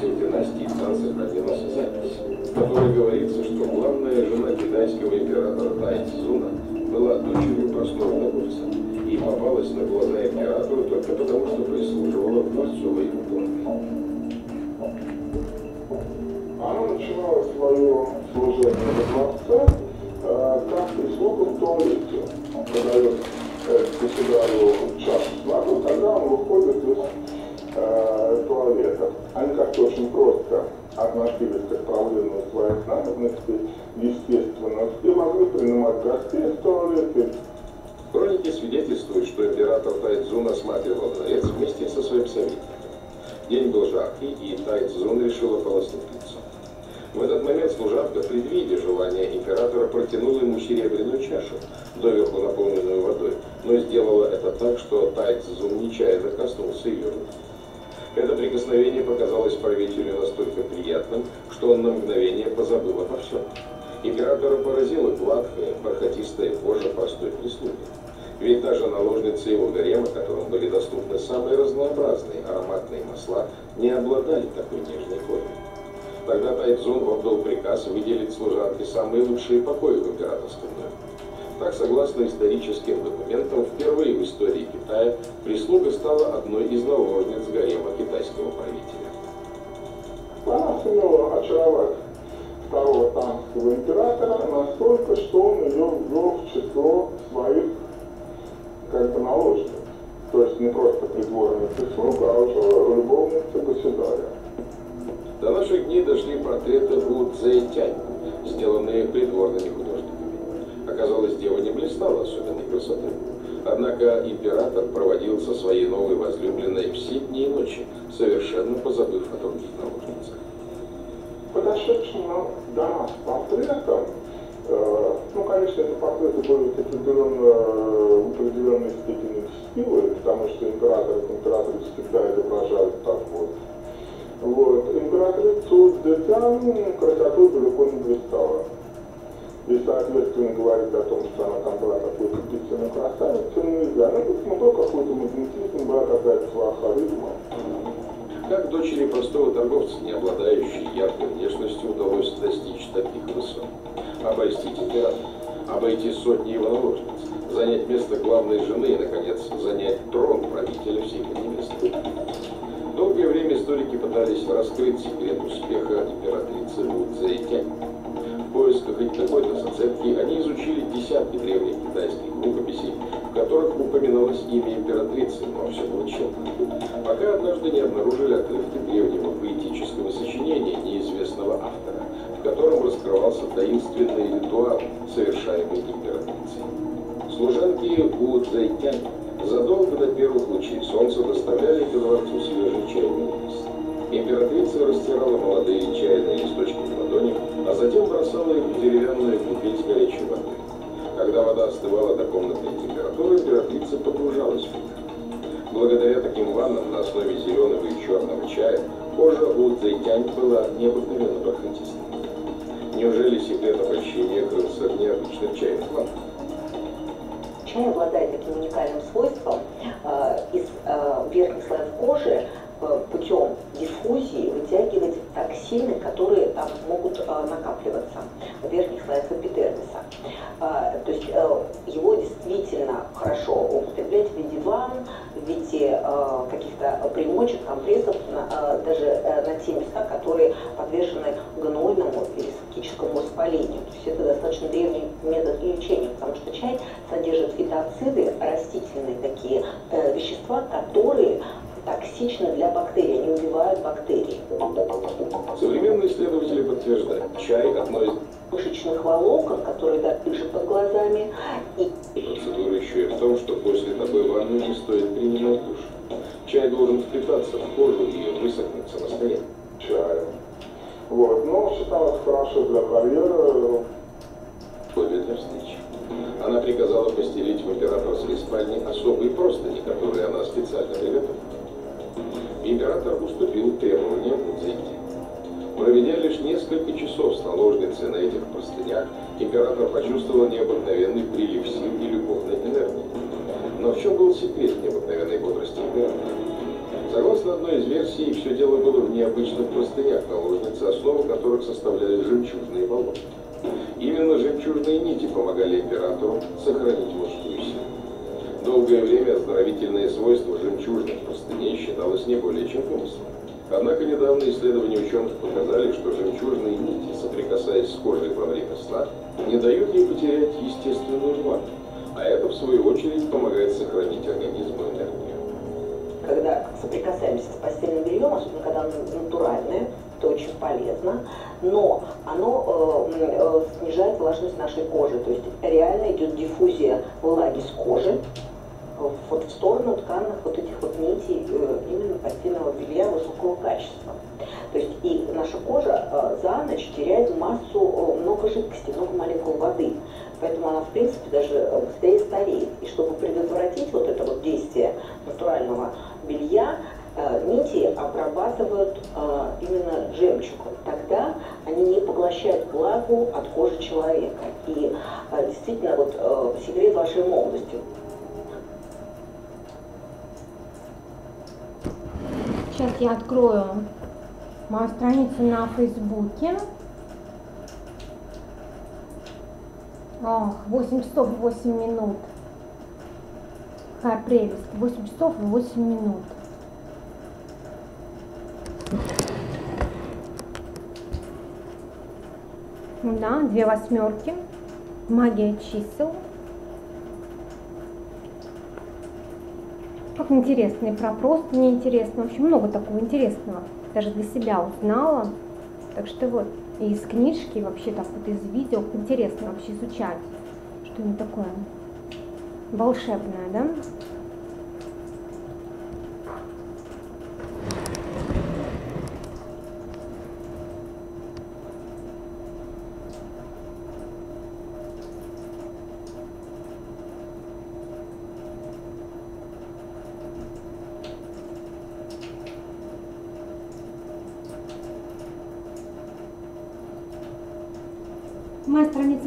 династии Цан сохранилась запись, в которой говорится, что главная жена китайского императора Тай Цзуна была дочерью простого торговца и попалась на глаза императору только потому, что прислуживала в дворцовой. Она начинала свое во дворце э, как прислуга в туалете. Подает э, государю час воду, тогда он выходит из э, туалета. Они как-то очень просто относились к отправлению своих надобностей, естественно, и могли принимать гостей в туалете, Хроники свидетельствуют, что император Тайцзун осматривал дворец вместе со своим советником. День был жаркий, и Тайцзун решил ополоснуть лицо. В этот момент служанка, предвидя желание императора, протянула ему серебряную чашу, доверху наполненную водой, но сделала это так, что Тайцзун нечаянно коснулся ее руки. Это прикосновение показалось правителю настолько приятным, что он на мгновение позабыл обо всем. Императора поразила гладкая, бархатистая кожа простой прислуги. Ведь даже наложницы его гарема, которым были доступны самые разнообразные ароматные масла, не обладали такой нежной кожей. Тогда Тайцзун отдал приказ выделить служанке самые лучшие покои в императорском доме. Так, согласно историческим документам, впервые в истории Китая прислуга стала одной из наложниц гарема китайского правителя. Она сумела очаровать второго танского императора настолько, что он ее ввел в число своих как бы наложниц. То есть не просто придворный прислуг, а уже любовница государя. До наших дней дошли портреты У Цзэйтянь, сделанные придворными. Оказалось, дева не блистала особенной красотой. Однако император проводил со своей новой возлюбленной все дни и ночи, совершенно позабыв о других наложницах. Подошедшим нам до нас портретом, э, ну, конечно, эти портреты были определенно, в определенной степени силы, потому что император и императрица всегда изображают так вот. Вот. Императрицу Дзетян красотой далеко не блистала. И, соответственно, говорить о том, что она там была какой-то писаной красавицей, нельзя. Ну, посмотрел какой-то магнетизм, была какая-то своя харизма. Как дочери простого торговца, не обладающей яркой внешностью, удалось достичь таких высот? Обольстить императора, обойти сотни его наложниц, занять место главной жены и, наконец, занять трон правителя всей Поднебесной. Долгое время историки пытались раскрыть секрет успеха императрицы Лу Цзэйтянь. В поисках хоть какой-то зацепки они изучили десятки древних китайских рукописей, в которых упоминалось имя императрицы, но все было тщетно. Пока однажды не обнаружили отрывки древнего поэтического сочинения неизвестного автора, в котором раскрывался таинственный ритуал, совершаемый императрицей. Служанки У Цзэйтянь задолго до первых лучей солнца доставляли ко дворцу свежий чайный лист. Императрица растирала молодые чайные листочки в ладони, а затем бросала их в деревянную купель с горячей водой. Когда вода остывала до комнатной температуры, императрица погружалась в нее. Благодаря таким ваннам на основе зеленого и черного чая кожа у Цзэйтянь была необыкновенно бархатистой. Неужели секрет обольщения крылся в необычных чайных ваннах? Чай обладает таким уникальным свойством э, из э, верхних слоев кожи путем диффузии вытягивать токсины, которые там могут накапливаться в верхних слоях эпидермиса. То есть его действительно хорошо употреблять в виде ванн, в виде каких-то примочек, компрессов, даже на те места, которые подвержены гнойному или септическому воспалению. То есть это достаточно древний метод лечения, потому что чай содержит фитоциды, растительные такие э, вещества, которые токсичны для бактерий, они убивают бактерии. Современные исследователи подтверждают, чай одно из мышечных волокон, которые да, дышат под глазами. И... Процедура еще и в том, что после такой ванны не стоит принимать душ. Чай должен впитаться в кожу и высохнуть самостоятельно. Чай. Вот, но считалось хорошо для карьеры. Для встречи. Она приказала постелить наложницей на этих простынях, император почувствовал необыкновенный прилив сил и любовной энергии. Но в чем был секрет необыкновенной бодрости императора? Согласно одной из версий, все дело было в необычных простынях наложницы, основу которых составляли жемчужные баллоны. Именно жемчужные нити помогали императору сохранить мужскую силу. Долгое время оздоровительные свойства жемчужных простыней считалось не более чем вымыслом. Однако недавние исследования ученых показали, что жемчужные нити, соприкасаясь с кожей во время сна, не дают ей потерять естественную влагу, а это, в свою очередь, помогает сохранить организму энергию. Когда соприкасаемся с постельным бельем, особенно когда оно натуральное, это очень полезно, но оно э, э, снижает влажность нашей кожи, то есть реально идет диффузия влаги с кожи вот в сторону тканных вот этих вот нитей э, именно постельного белья высокого качества. То есть и наша кожа э, за ночь теряет массу, э, много жидкости, много молекул воды. Поэтому она, в принципе, даже быстрее стареет. И чтобы предотвратить вот это вот действие натурального белья, нити обрабатывают именно жемчугом. Тогда они не поглощают влагу от кожи человека. И действительно, вот секрет вашей молодости Сейчас я открою мою страницу на Фейсбуке. Ох, 8 часов и 8 минут. Какая прелесть. 8 часов и 8 минут. Да, две восьмерки. Магия чисел. Как интересно, и про просто неинтересно. В общем, много такого интересного. Даже для себя узнала. Так что вот, и из книжки, вообще так вот из видео, интересно вообще изучать, что-нибудь такое волшебное, да?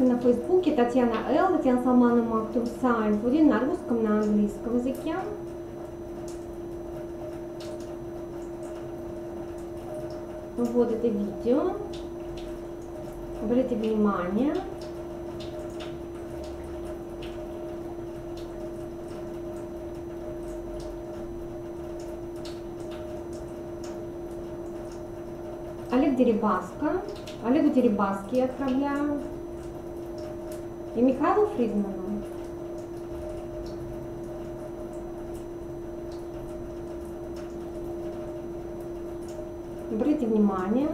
Моя страница на Фейсбуке Татьяна Л, Татьяна Салманова Актур Сайт, будет на русском, на английском языке. Вот это видео. Обратите внимание. Олег Дерибаска. Олегу Дерибаски отправляю. И Михаилу Фридману. Обратите внимание.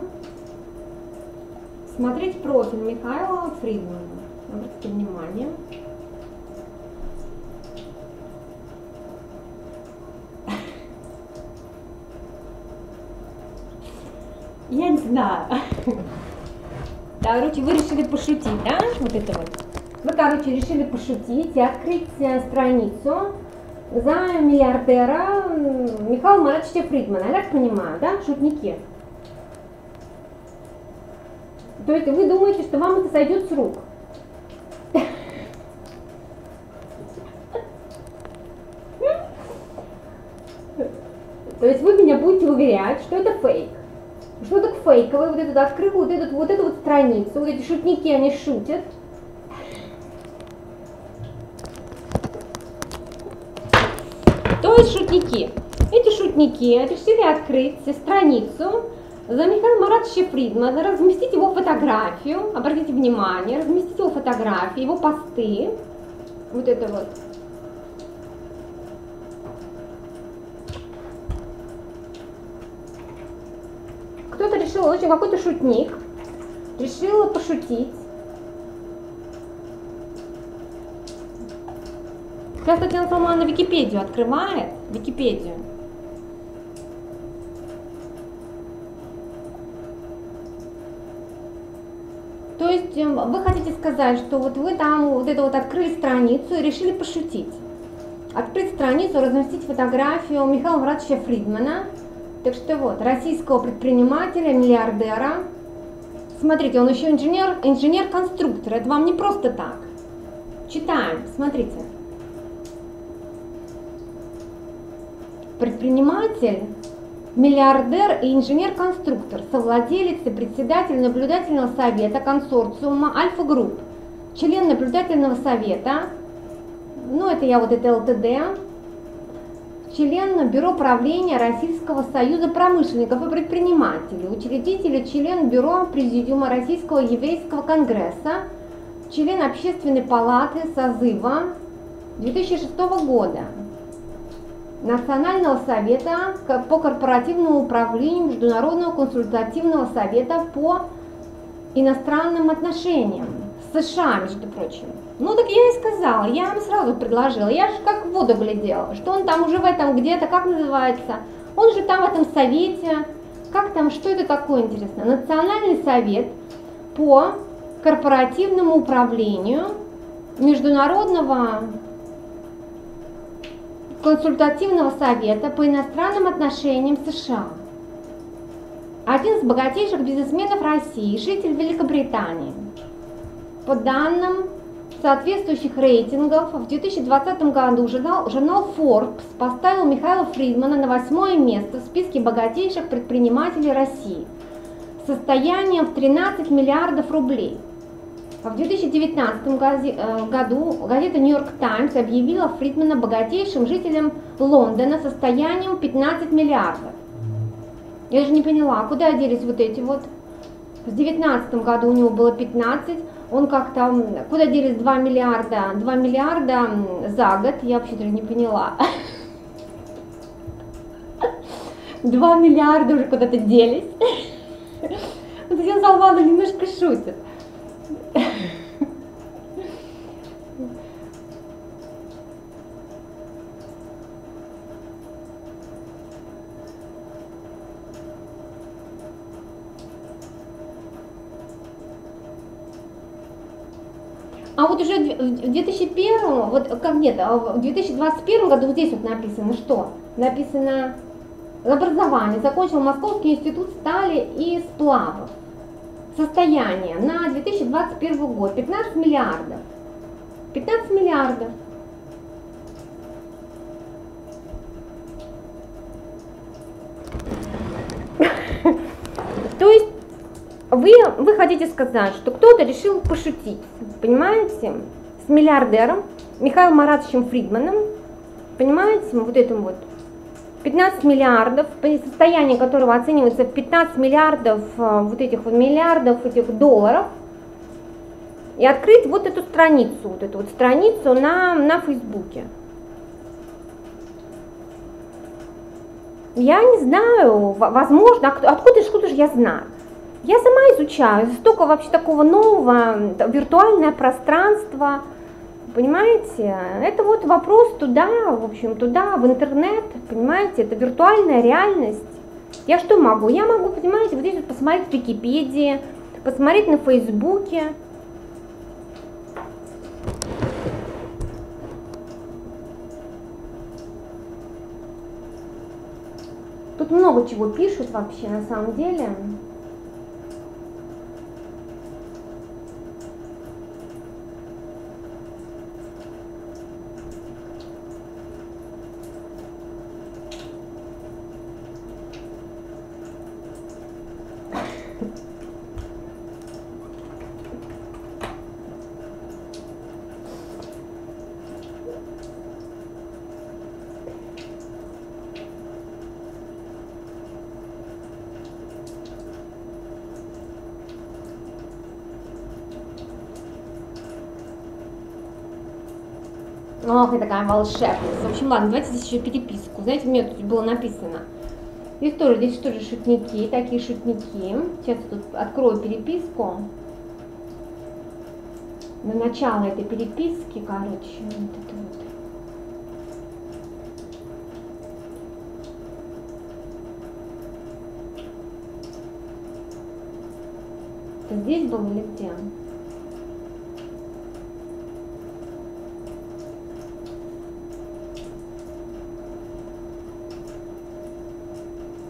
Смотреть профиль Михаила Фридмана. Обратите внимание. Я не знаю. Короче, вы решили пошутить, да? Вот это вот. Вы, короче, решили пошутить и открыть э, страницу за миллиардера Михаила Маратовича Фридмана. Я так понимаю, да? Шутники. То есть вы думаете, что вам это сойдет с рук. То есть вы меня будете уверять, что это фейк. Что так фейковый, вот этот открыл, вот, этот, вот эту вот страницу, вот эти шутники, они шутят. Есть шутники. Эти шутники решили открыть страницу за Михаила Маратовича Фридмана, разместить его фотографию, обратите внимание, разместить его фотографии, его посты, вот это вот. Кто-то решил, очень какой-то шутник, решил пошутить. Сейчас Татьяна Салмановна Википедию открывает, Википедию. То есть эм, вы хотите сказать, что вот вы там вот это вот открыли страницу и решили пошутить. Открыть страницу, разместить фотографию Михаила Муратовича Фридмана. Так что вот, российского предпринимателя, миллиардера. Смотрите, он еще инженер, инженер-конструктор. Это вам не просто так. Читаем, смотрите. Предприниматель миллиардер и инженер-конструктор, совладелец и председатель наблюдательного совета консорциума Альфа Групп, член наблюдательного совета, ну это я вот это LTD, член Бюро правления Российского союза промышленников и предпринимателей, учредитель и член Бюро Президиума Российского еврейского конгресса, член Общественной палаты созыва 2006 года, Национального совета по корпоративному управлению Международного консультативного совета по иностранным отношениям США, между прочим. Ну так я и сказала, я вам сразу предложила, я же как в воду глядела, что он там уже в этом где-то, как называется, он же там в этом совете, как там, что это такое интересно, Национальный совет по корпоративному управлению Международного консультативного совета по иностранным отношениям США. Один из богатейших бизнесменов России, житель Великобритании. По данным соответствующих рейтингов, в 2020 году журнал, журнал Forbes поставил Михаила Фридмана на восьмое место в списке богатейших предпринимателей России с состоянием в 13 миллиардов рублей. В 2019 э, году газета «Нью-Йорк Таймс» объявила Фридмана богатейшим жителем Лондона состоянием 15 миллиардов. Я же не поняла, куда делись вот эти вот? В 2019 году у него было 15, он как-то, куда делись 2 миллиарда? 2 миллиарда за год, я вообще даже не поняла. 2 миллиарда уже куда-то делись. Татьяна Салвановна немножко шутит. А вот уже в 2001, вот как нет, в 2021 году вот здесь вот написано что? Написано образование, закончил Московский институт стали и сплавов состояние на 2021 год 15 миллиардов. 15 миллиардов. То есть вы, вы хотите сказать, что кто-то решил пошутить, понимаете, с миллиардером Михаилом Маратовичем Фридманом, понимаете, вот этим вот 15 миллиардов, состояние которого оценивается в 15 миллиардов, э, вот этих вот миллиардов этих долларов, и открыть вот эту страницу, вот эту вот страницу на, на Фейсбуке. Я не знаю, возможно, откуда, откуда же я знаю. Я сама изучаю, столько вообще такого нового, виртуальное пространство – Понимаете, это вот вопрос туда, в общем, туда, в интернет, понимаете, это виртуальная реальность. Я что могу? Я могу, понимаете, вот здесь вот посмотреть в Википедии, посмотреть на Фейсбуке. Тут много чего пишут вообще на самом деле. Ох, я такая волшебница. В общем, ладно, давайте здесь еще переписку. Знаете, мне тут было написано. Здесь тоже, здесь тоже шутники, такие шутники. Сейчас тут открою переписку. На начало этой переписки, короче, вот это вот. Это здесь было или где?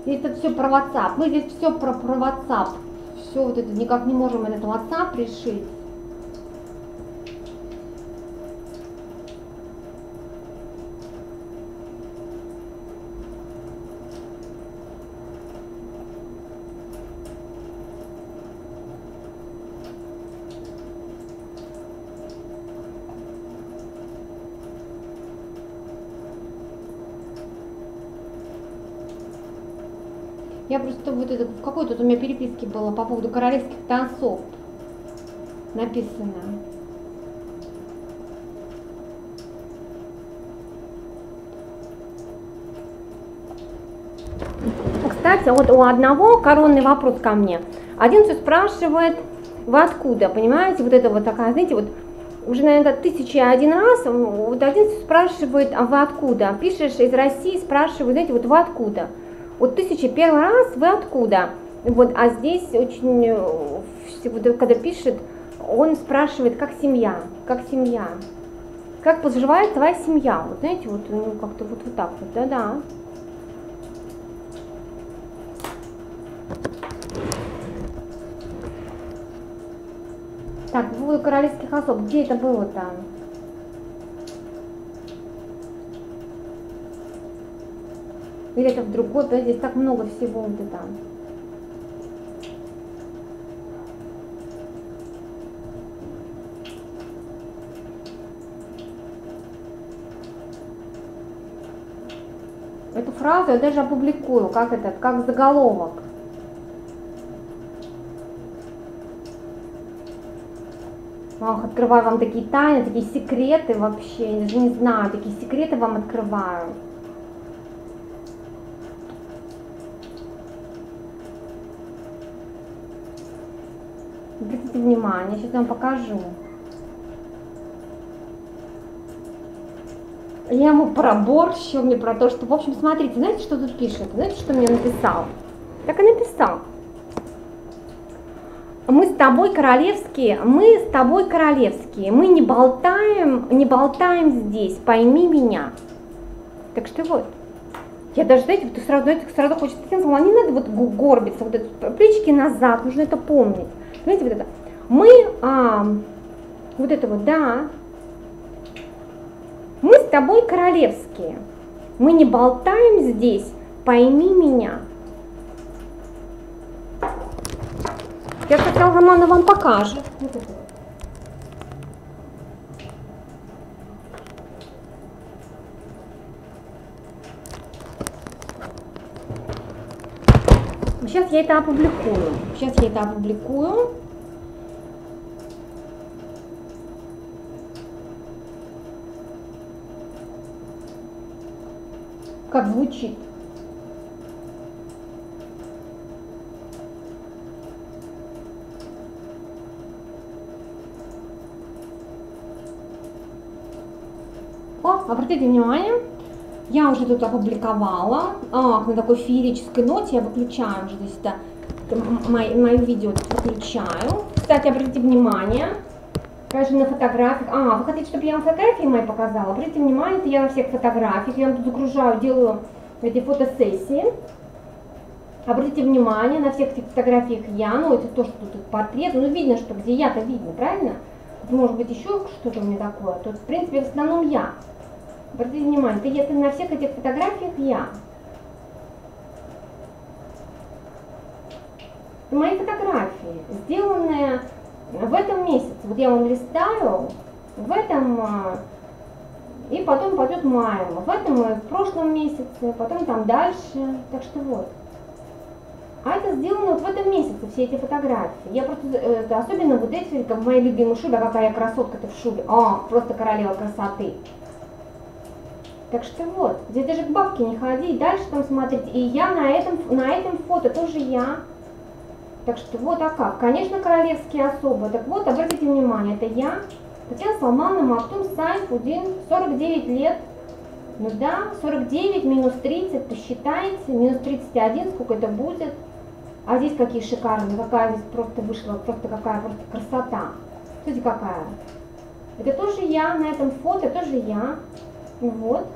Здесь это все про WhatsApp. Мы здесь все про, про WhatsApp. Все вот это никак не можем этот WhatsApp решить. Я просто вот это, в какой тут у меня переписке было по поводу королевских танцов написано. Кстати, вот у одного коронный вопрос ко мне. Один все спрашивает, вы откуда, понимаете, вот это вот такая, знаете, вот уже, наверное, тысячи один раз, вот один спрашивает, а вы откуда? Пишешь из России, спрашивают, знаете, вот вы откуда? Вот тысяча первый раз, вы откуда? Вот, а здесь очень, вот, когда пишет, он спрашивает, как семья, как семья, как поживает твоя семья, вот знаете, вот ну, как-то вот, вот так вот, да-да. Так, двое королевских особ, где это было Или это в другой, да, здесь так много всего вот это. Эту фразу я даже опубликую, как это, как заголовок. Ах, открываю вам такие тайны, такие секреты вообще, я даже не знаю, такие секреты вам открываю. Обратите внимание, сейчас вам покажу. Я ему про борщ, мне про то, что, в общем, смотрите, знаете, что тут пишет? Знаете, что мне написал? Так и написал. Мы с тобой королевские, мы с тобой королевские, мы не болтаем, не болтаем здесь, пойми меня. Так что вот. Я даже, знаете, вот сразу, знаете, сразу хочется не надо вот горбиться, вот это, плечики назад, нужно это помнить. Знаете, вот это. Мы, а, вот это вот, да, мы с тобой королевские. Мы не болтаем здесь, пойми меня. Я хотела, Романа вам покажет. Сейчас я это опубликую. Сейчас я это опубликую. Как звучит. О, обратите внимание, я уже тут опубликовала, ах, на такой феерической ноте я выключаю уже здесь это, мои, мои видео выключаю. Кстати, обратите внимание, конечно, на фотографиях, а, вы хотите, чтобы я вам фотографии мои показала? Обратите внимание, это я на всех фотографиях, я вам тут загружаю, делаю эти фотосессии. Обратите внимание, на всех этих фотографиях я, ну это то, что тут портрет, ну видно, что где я-то видно, правильно? Может быть еще что-то у меня такое, тут в принципе в основном я. Обратите внимание, ты, это на всех этих фотографиях я. Это мои фотографии, сделанные в этом месяце. Вот я вам листаю, в этом а, и потом пойдет маем. В этом и в прошлом месяце, потом там дальше. Так что вот. А это сделано вот в этом месяце, все эти фотографии. Я просто, э, это, особенно вот эти, как мои любимые шубы, а какая красотка-то в шубе. А, просто королева красоты. Так что вот, здесь даже к бабке не ходи, и дальше там смотреть. И я на этом, на этом фото тоже я. Так что вот, а как? Конечно, королевские особы. Так вот, обратите внимание, это я, Татьяна Салмановна Мактум Сайфудин, 49 лет. Ну да, 49 минус 30, посчитайте, минус 31, сколько это будет. А здесь какие шикарные, какая здесь просто вышла, просто какая просто красота. Смотрите, какая. Это тоже я на этом фото, тоже я. Вот.